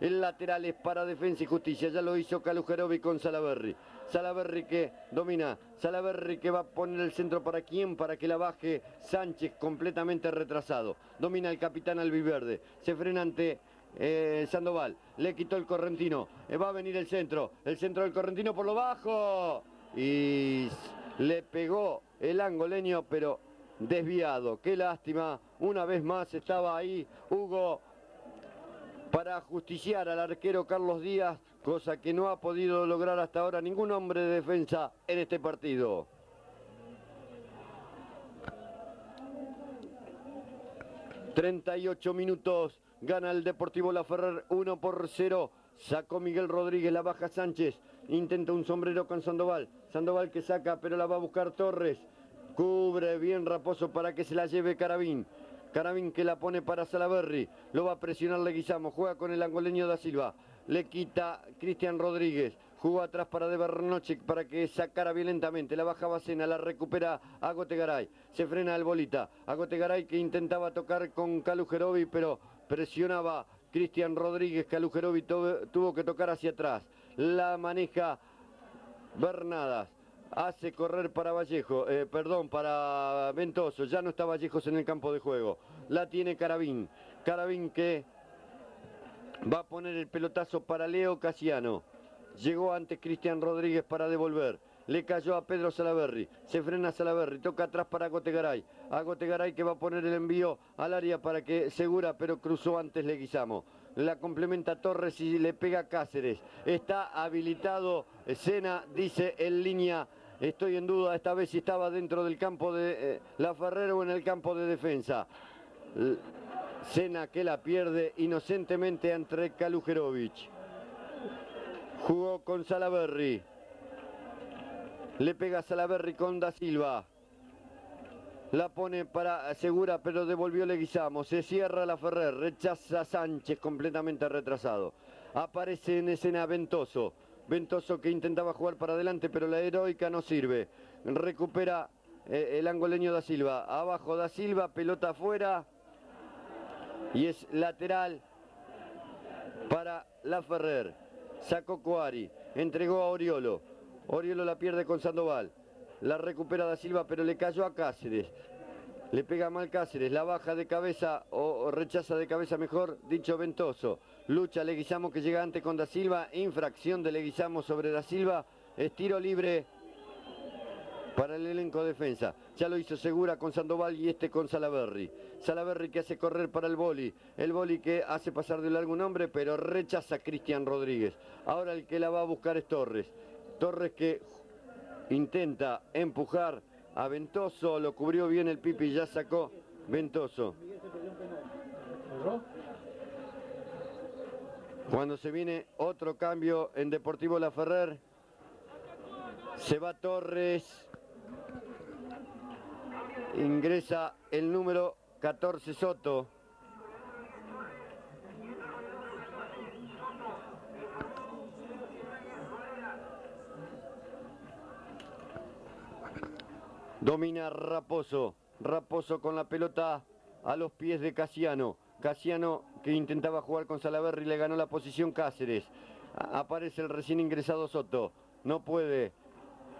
El lateral es para Defensa y Justicia. Ya lo hizo Calujerovi con Salaberry. Salaberry que domina. Salaberry que va a poner el centro para quién, para que la baje Sánchez completamente retrasado. Domina el capitán Albiverde. Se frena ante eh, Sandoval. Le quitó el correntino. Eh, va a venir el centro. El centro del correntino por lo bajo. Y le pegó el angoleño, pero desviado. Qué lástima. Una vez más estaba ahí Hugo para justiciar al arquero Carlos Díaz, cosa que no ha podido lograr hasta ahora ningún hombre de defensa en este partido. ...38 minutos... ...gana el Deportivo La Ferrer... ...1 por 0... ...sacó Miguel Rodríguez, la baja Sánchez... ...intenta un sombrero con Sandoval... ...Sandoval que saca, pero la va a buscar Torres... ...cubre bien Raposo para que se la lleve Carabín... Carabín que la pone para Salaberry. Lo va a presionar Leguizamo. Juega con el angoleño da Silva. Le quita Cristian Rodríguez. Jugó atrás para De Bernoche para que sacara violentamente. La baja Bacena, la recupera Agotegaray. Se frena el bolita. Agotegaray que intentaba tocar con Calujerovi, pero presionaba Cristian Rodríguez. Calujerovi tuvo que tocar hacia atrás. La maneja Bernadas. Hace correr para Vallejo, eh, perdón, para Ventoso, ya no está Vallejos en el campo de juego, la tiene Carabín, Carabín que va a poner el pelotazo para Leo Casiano, llegó antes Cristian Rodríguez para devolver, le cayó a Pedro Salaberry, se frena Salaberry, toca atrás para Gotegaray, a Gotegaray que va a poner el envío al área para que segura, pero cruzó antes Leguizamo. La complementa Torres y le pega Cáceres. Está habilitado Sena, dice en línea Estoy en duda esta vez si estaba dentro del campo de eh, La Ferrera o en el campo de defensa. Sena que la pierde inocentemente ante Kalujerovic. Jugó con Salaberry. Le pega Salaberry con Da Silva. La pone para segura, pero devolvió Leguizamo. Se cierra la Ferrer. Rechaza Sánchez completamente retrasado. Aparece en escena Ventoso. Ventoso que intentaba jugar para adelante, pero la heroica no sirve. Recupera eh, el angoleño da Silva. Abajo da Silva, pelota afuera. Y es lateral para la Ferrer. Sacó Coari, entregó a Oriolo. Oriolo la pierde con Sandoval. La recupera da Silva, pero le cayó a Cáceres. Le pega mal Cáceres, la baja de cabeza o, rechaza de cabeza mejor, dicho Ventoso. Lucha Leguizamo que llega antes con Da Silva, infracción de Leguizamo sobre Da Silva, estiro libre para el elenco de defensa. Ya lo hizo Segura con Sandoval y este con Salaberry. Salaberry que hace correr para el boli. El boli que hace pasar de largo un hombre, pero rechaza Cristian Rodríguez. Ahora el que la va a buscar es Torres. Torres que intenta empujar a Ventoso, lo cubrió bien el Pipi, ya sacó Ventoso. Cuando se viene otro cambio en Deportivo La Ferrer, se va Torres, ingresa el número 14 Soto. Domina Raposo. Raposo con la pelota a los pies de Casiano. Casiano que intentaba jugar con Salaverri le ganó la posición Cáceres. Aparece el recién ingresado Soto. No puede.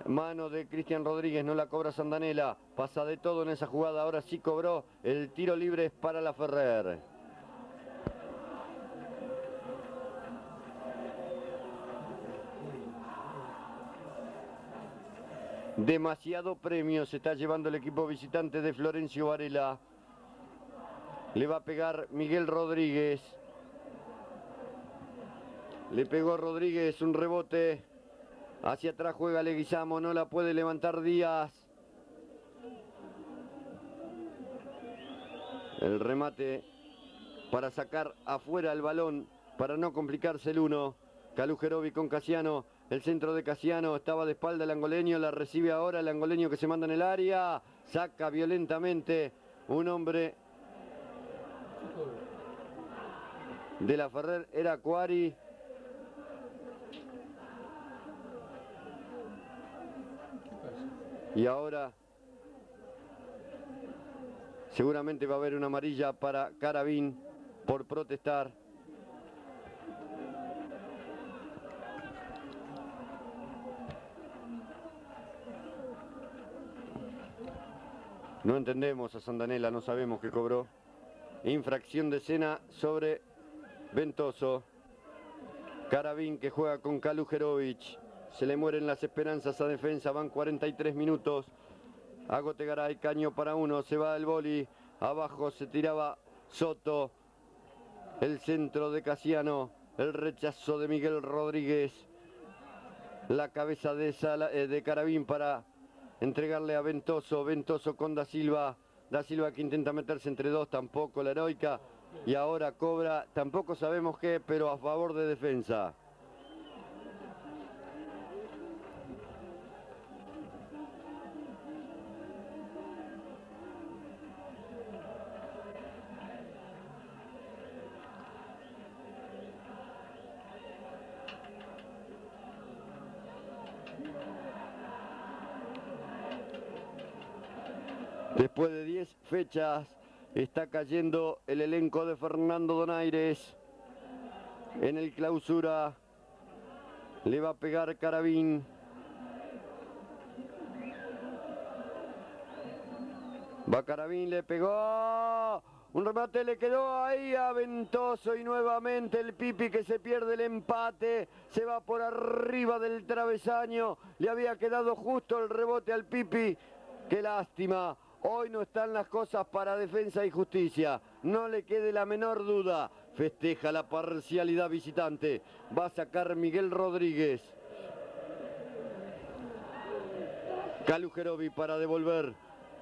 Mano de Cristian Rodríguez, no la cobra Sandanela. Pasa de todo en esa jugada. Ahora sí cobró. El tiro libre es para la Ferrer. Demasiado premio se está llevando el equipo visitante de Florencio Varela. Le va a pegar Miguel Rodríguez. Le pegó Rodríguez un rebote. Hacia atrás juega Leguizamo, no la puede levantar Díaz. El remate para sacar afuera el balón, para no complicarse el uno. Calujerovi con Casiano. El centro de Casiano estaba de espalda el angoleño, la recibe ahora el angoleño que se manda en el área. Saca violentamente un hombre de la Ferrer, era Cuari. Y ahora seguramente va a haber una amarilla para Carabín por protestar. No entendemos a Sandanela, no sabemos qué cobró. Infracción de escena sobre Ventoso. Carabín que juega con Kalujerovic. Se le mueren las esperanzas a defensa. Van 43 minutos. Agotegaray, caño para uno. Se va el boli. Abajo se tiraba Soto. El centro de Casiano. El rechazo de Miguel Rodríguez. La cabeza de, eh, de Carabín para entregarle a Ventoso, Ventoso con Da Silva, Da Silva que intenta meterse entre dos, tampoco la heroica, y ahora cobra, tampoco sabemos qué, pero a favor de defensa. Fechas está cayendo el elenco de Fernando Donaires. En el clausura le va a pegar Carabín. Va Carabín, le pegó. Un remate le quedó ahí a Ventoso y nuevamente el Pipi que se pierde el empate. Se va por arriba del travesaño. Le había quedado justo el rebote al Pipi. Qué lástima. Hoy no están las cosas para defensa y justicia. No le quede la menor duda. Festeja la parcialidad visitante. Va a sacar Miguel Rodríguez. Calujerovi para devolver.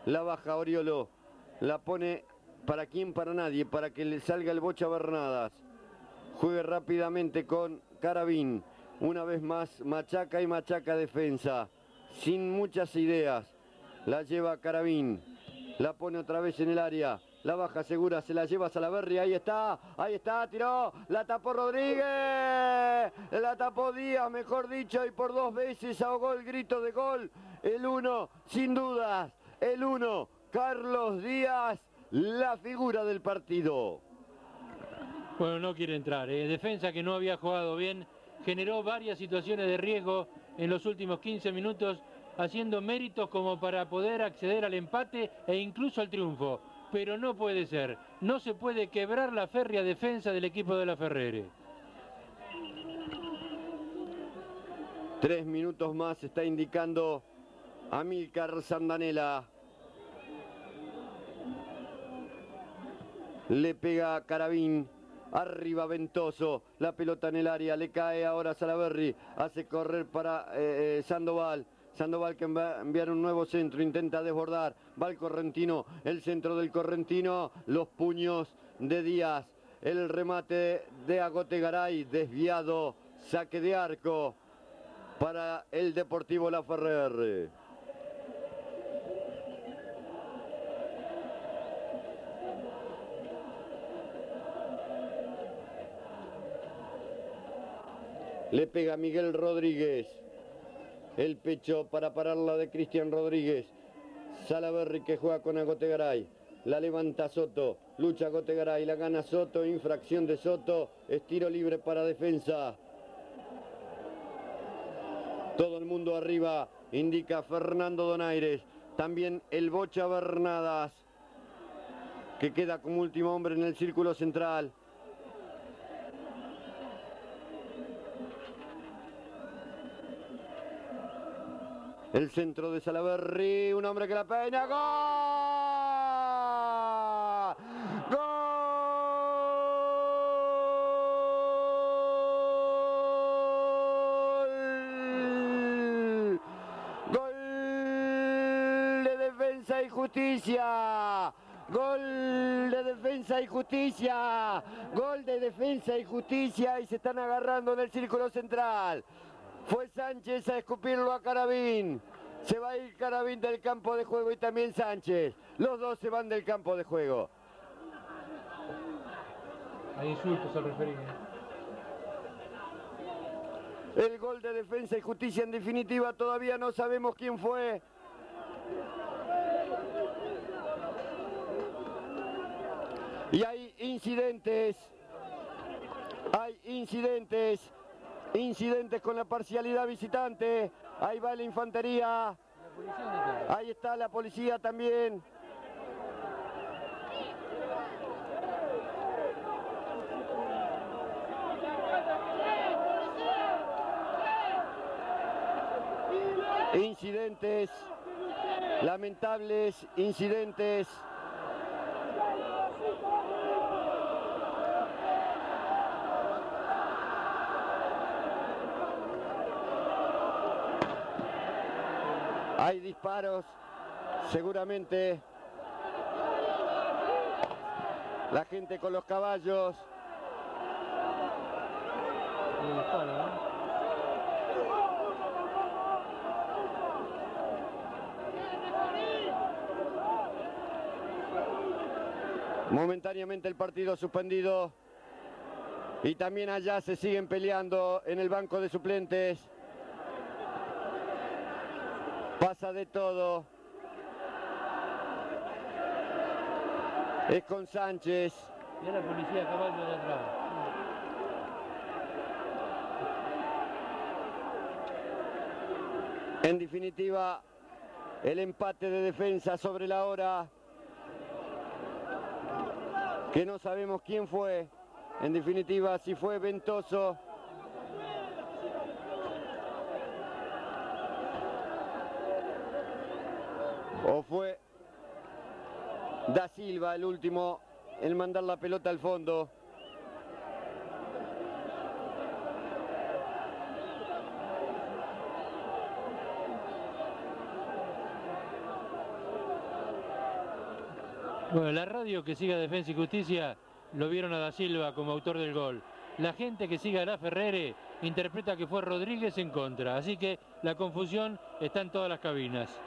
La baja Oriolo. La pone para quién, para nadie. Para que le salga el Bocha Bernadas. Juegue rápidamente con Carabín. Una vez más, machaca y machaca defensa. Sin muchas ideas. La lleva Carabín. La pone otra vez en el área. La baja segura, se la lleva Salaverri. Ahí está, ahí está, tiró. La tapó Rodríguez. La tapó Díaz, mejor dicho. Y por dos veces ahogó el grito de gol. El uno, sin dudas. El uno, Carlos Díaz, la figura del partido. Bueno, no quiere entrar. ¿eh? Defensa que no había jugado bien. Generó varias situaciones de riesgo en los últimos 15 minutos haciendo méritos como para poder acceder al empate e incluso al triunfo. Pero no puede ser, no se puede quebrar la férrea defensa del equipo de la Ferrere. Tres minutos más está indicando Amílcar Sandanela. Le pega a Carabín. Arriba Ventoso, la pelota en el área, le cae ahora Salaberry, hace correr para eh, eh, Sandoval, Sandoval que va a enviar un nuevo centro, intenta desbordar, va el correntino, el centro del correntino, los puños de Díaz, el remate de Agote Garay, desviado, saque de arco para el Deportivo La Ferrer. Le pega Miguel Rodríguez. El pecho para pararla de Cristian Rodríguez. Salaberry que juega con Agotegaray. La levanta Soto. Lucha Agotegaray. La gana Soto. Infracción de Soto. Estiro libre para defensa. Todo el mundo arriba. Indica Fernando Donaires. También el Bocha Bernadas. Que queda como último hombre en el círculo central. El centro de Salaverri, un hombre que la peina. ¡Gol! ¡Gol! ¡Gol de defensa y justicia! Gol de defensa y justicia. Gol de defensa y justicia y se están agarrando en el círculo central. Fue Sánchez a escupirlo a Carabín. Se va a ir Carabín del campo de juego y también Sánchez. Los dos se van del campo de juego. Hay insultos al referido. El gol de defensa y justicia en definitiva todavía no sabemos quién fue. Y hay incidentes, hay incidentes, incidentes con la parcialidad visitante. Ahí va la infantería, ahí está la policía también. Incidentes, lamentables incidentes. Hay disparos, seguramente. La gente con los caballos. Momentáneamente el partido suspendido. Y también allá se siguen peleando en el banco de suplentes. Pasa de todo. Es con Sánchez. Y la policía a caballo de atrás. En definitiva, el empate de defensa sobre la hora. Que no sabemos quién fue. En definitiva, si fue Ventoso. Fue Da Silva el último en mandar la pelota al fondo. Bueno, la radio que siga Defensa y Justicia lo vieron a Da Silva como autor del gol. La gente que siga La Ferrere interpreta que fue Rodríguez en contra. Así que la confusión está en todas las cabinas.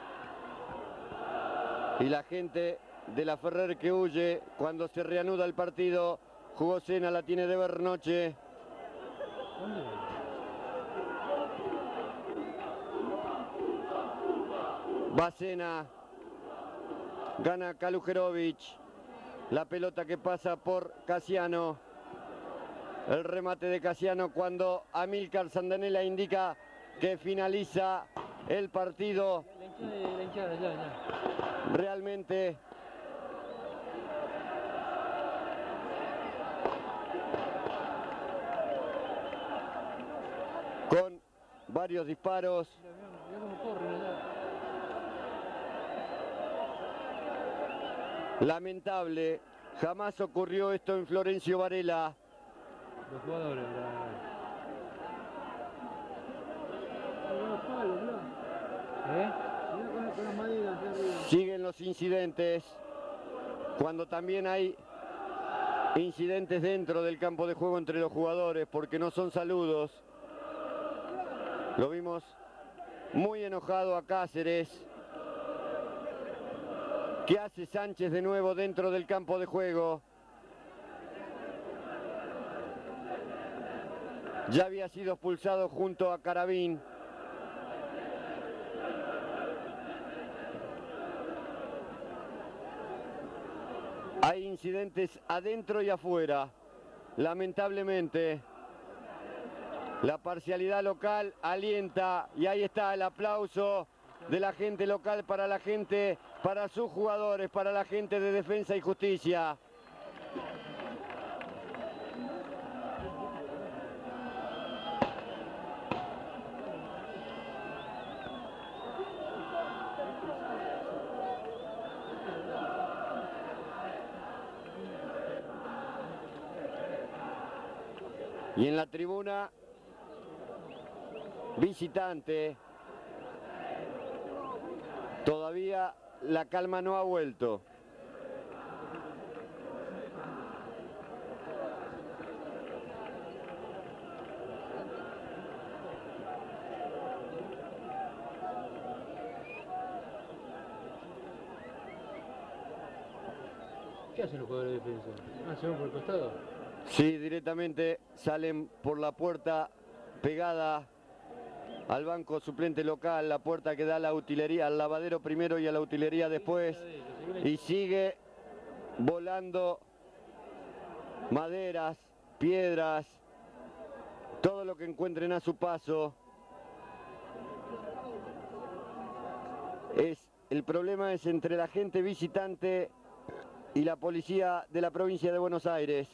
Y la gente de la Ferrer que huye cuando se reanuda el partido. Jugó Sena, la tiene de Bernoche. Va Sena. Gana Kalujerovic. La pelota que pasa por Casiano. El remate de Casiano cuando Amílcar Sandanela indica que finaliza el partido. Realmente con varios disparos. Lamentable, jamás ocurrió esto en Florencio Varela. Los jugadores. ¿Eh? con las maderas acá arriba. Siguen los incidentes. Cuando también hay incidentes dentro del campo de juego entre los jugadores, porque no son saludos. Lo vimos muy enojado a Cáceres. ¿Qué hace Sánchez de nuevo dentro del campo de juego? Ya había sido expulsado junto a Carabín. Hay incidentes adentro y afuera. Lamentablemente, la parcialidad local alienta y ahí está el aplauso de la gente local para la gente, para sus jugadores, para la gente de defensa y justicia. Y en la tribuna, visitante, todavía la calma no ha vuelto. ¿Qué hacen los jugadores de defensa? ¿Ah, se van por el costado? Sí, directamente salen por la puerta pegada al banco suplente local, la puerta que da la utilería, al lavadero primero y a la utilería después. Y sigue volando maderas, piedras, todo lo que encuentren a su paso. Es, el problema es entre la gente visitante y la policía de la provincia de Buenos Aires.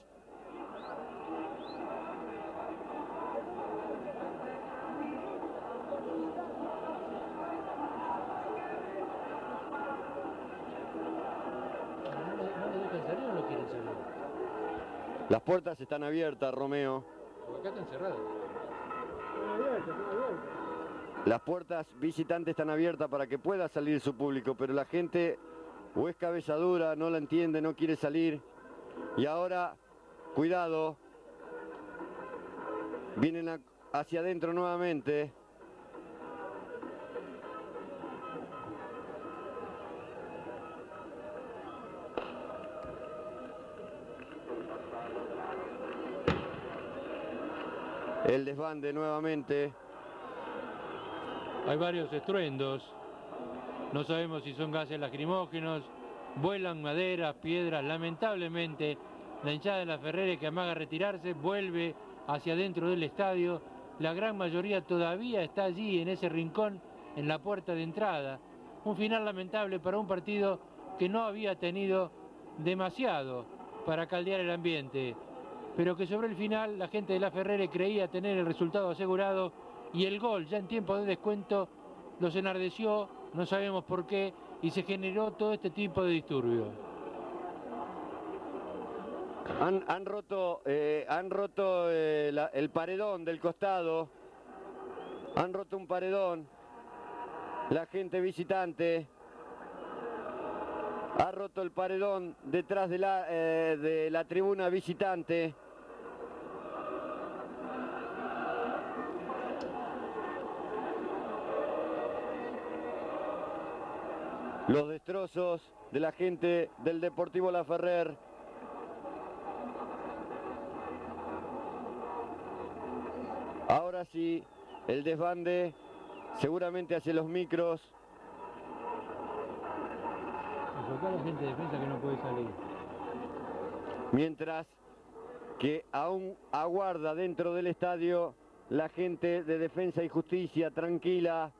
Puertas están abiertas, Romeo. Acá están cerrados. Las puertas visitantes están abiertas para que pueda salir su público, pero la gente o es cabeza dura, no la entiende, no quiere salir. Y ahora, cuidado, vienen a- hacia adentro nuevamente. El desbande nuevamente. Hay varios estruendos. No sabemos si son gases lacrimógenos. Vuelan maderas, piedras. Lamentablemente, la hinchada de la Ferrere que amaga retirarse vuelve hacia adentro del estadio. La gran mayoría todavía está allí, en ese rincón, en la puerta de entrada. Un final lamentable para un partido que no había tenido demasiado para caldear el ambiente, pero que sobre el final la gente de la Ferrere creía tener el resultado asegurado y el gol ya en tiempo de descuento los enardeció, no sabemos por qué, y se generó todo este tipo de disturbio. Han, roto, eh, han roto eh, el paredón del costado. Han roto un paredón. La gente visitante ha roto el paredón detrás de la, eh, de la tribuna visitante. Los destrozos de la gente del Deportivo La Ferrer. Ahora sí, el desbande seguramente hacia los micros. Acá la gente de defensa que no puede salir. Mientras que aún aguarda dentro del estadio la gente de Defensa y Justicia tranquila,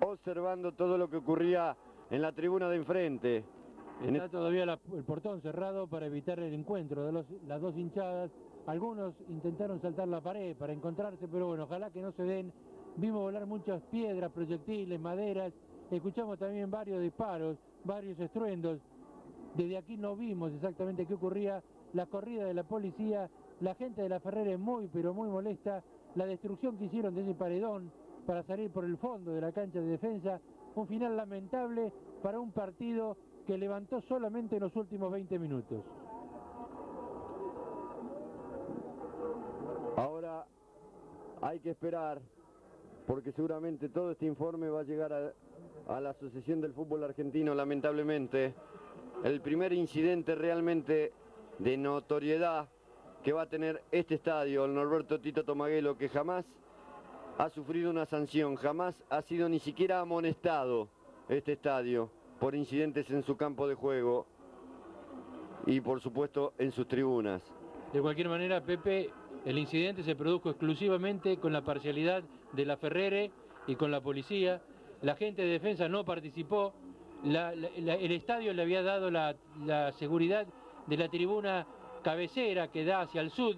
observando todo lo que ocurría en la tribuna de enfrente. En Está todavía la- el portón cerrado para evitar el encuentro de los- las dos hinchadas. Algunos intentaron saltar la pared para encontrarse, pero bueno, ojalá que no se den. Vimos volar muchas piedras, proyectiles, maderas. Escuchamos también varios disparos, varios estruendos. Desde aquí no vimos exactamente qué ocurría. La corrida de la policía, la gente de la Ferrera es muy, pero muy molesta. La destrucción que hicieron de ese paredón para salir por el fondo de la cancha de defensa. Un final lamentable para un partido que levantó solamente en los últimos 20 minutos. Ahora hay que esperar, porque seguramente todo este informe va a llegar a, la Asociación del Fútbol Argentino, lamentablemente. El primer incidente realmente de notoriedad que va a tener este estadio, el Norberto Tito Tomaguelo, que jamás ha sufrido una sanción, jamás ha sido ni siquiera amonestado este estadio por incidentes en su campo de juego y por supuesto en sus tribunas. De cualquier manera, Pepe, el incidente se produjo exclusivamente con la parcialidad de la Ferrere y con la policía. La gente de defensa no participó. El estadio le había dado la, la seguridad de la tribuna cabecera que da hacia el sur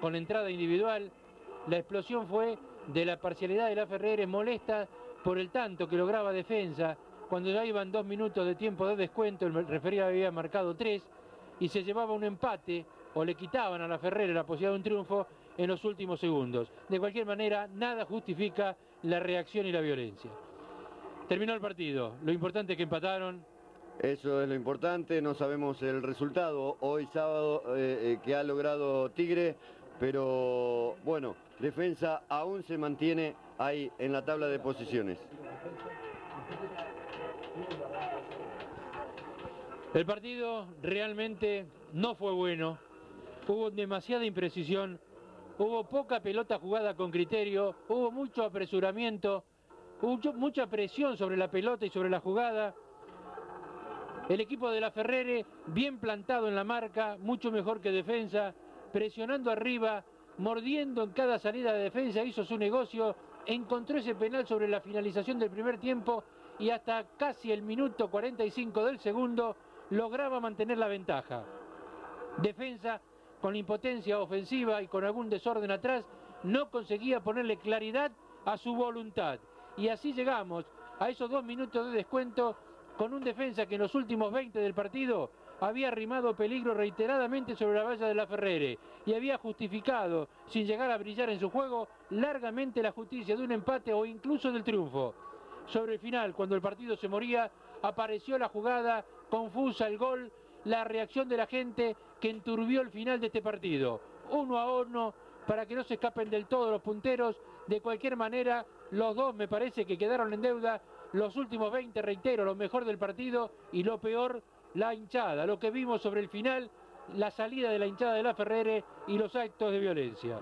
con entrada individual. La explosión fue de la parcialidad de la Ferrere molesta por el tanto que lograba defensa. Cuando ya iban dos minutos de tiempo de descuento, el referee había marcado tres y se llevaba un empate o le quitaban a la Ferrere la posibilidad de un triunfo en los últimos segundos. De cualquier manera, nada justifica la reacción y la violencia. Terminó el partido. Lo importante es que empataron. Eso es lo importante, no sabemos el resultado hoy sábado eh, eh, que ha logrado Tigre, pero bueno, defensa aún se mantiene ahí en la tabla de posiciones. El partido realmente no fue bueno, hubo demasiada imprecisión, hubo poca pelota jugada con criterio, hubo mucho apresuramiento, hubo mucha presión sobre la pelota y sobre la jugada. El equipo de la Ferrere bien plantado en la marca, mucho mejor que defensa, presionando arriba, mordiendo en cada salida de defensa, hizo su negocio, encontró ese penal sobre la finalización del primer tiempo y hasta casi el minuto 45 del segundo lograba mantener la ventaja. Defensa con impotencia ofensiva y con algún desorden atrás no conseguía ponerle claridad a su voluntad. Y así llegamos a esos dos minutos de descuento con un defensa que en los últimos 20 del partido había arrimado peligro reiteradamente sobre la valla de la Ferrere y había justificado, sin llegar a brillar en su juego, largamente la justicia de un empate o incluso del triunfo. Sobre el final, cuando el partido se moría, apareció la jugada, confusa el gol, la reacción de la gente que enturbió el final de este partido. Uno a uno, para que no se escapen del todo los punteros. De cualquier manera, los dos me parece que quedaron en deuda. Los últimos 20, reitero, lo mejor del partido y lo peor, la hinchada. Lo que vimos sobre el final, la salida de la hinchada de la Ferrere y los actos de violencia.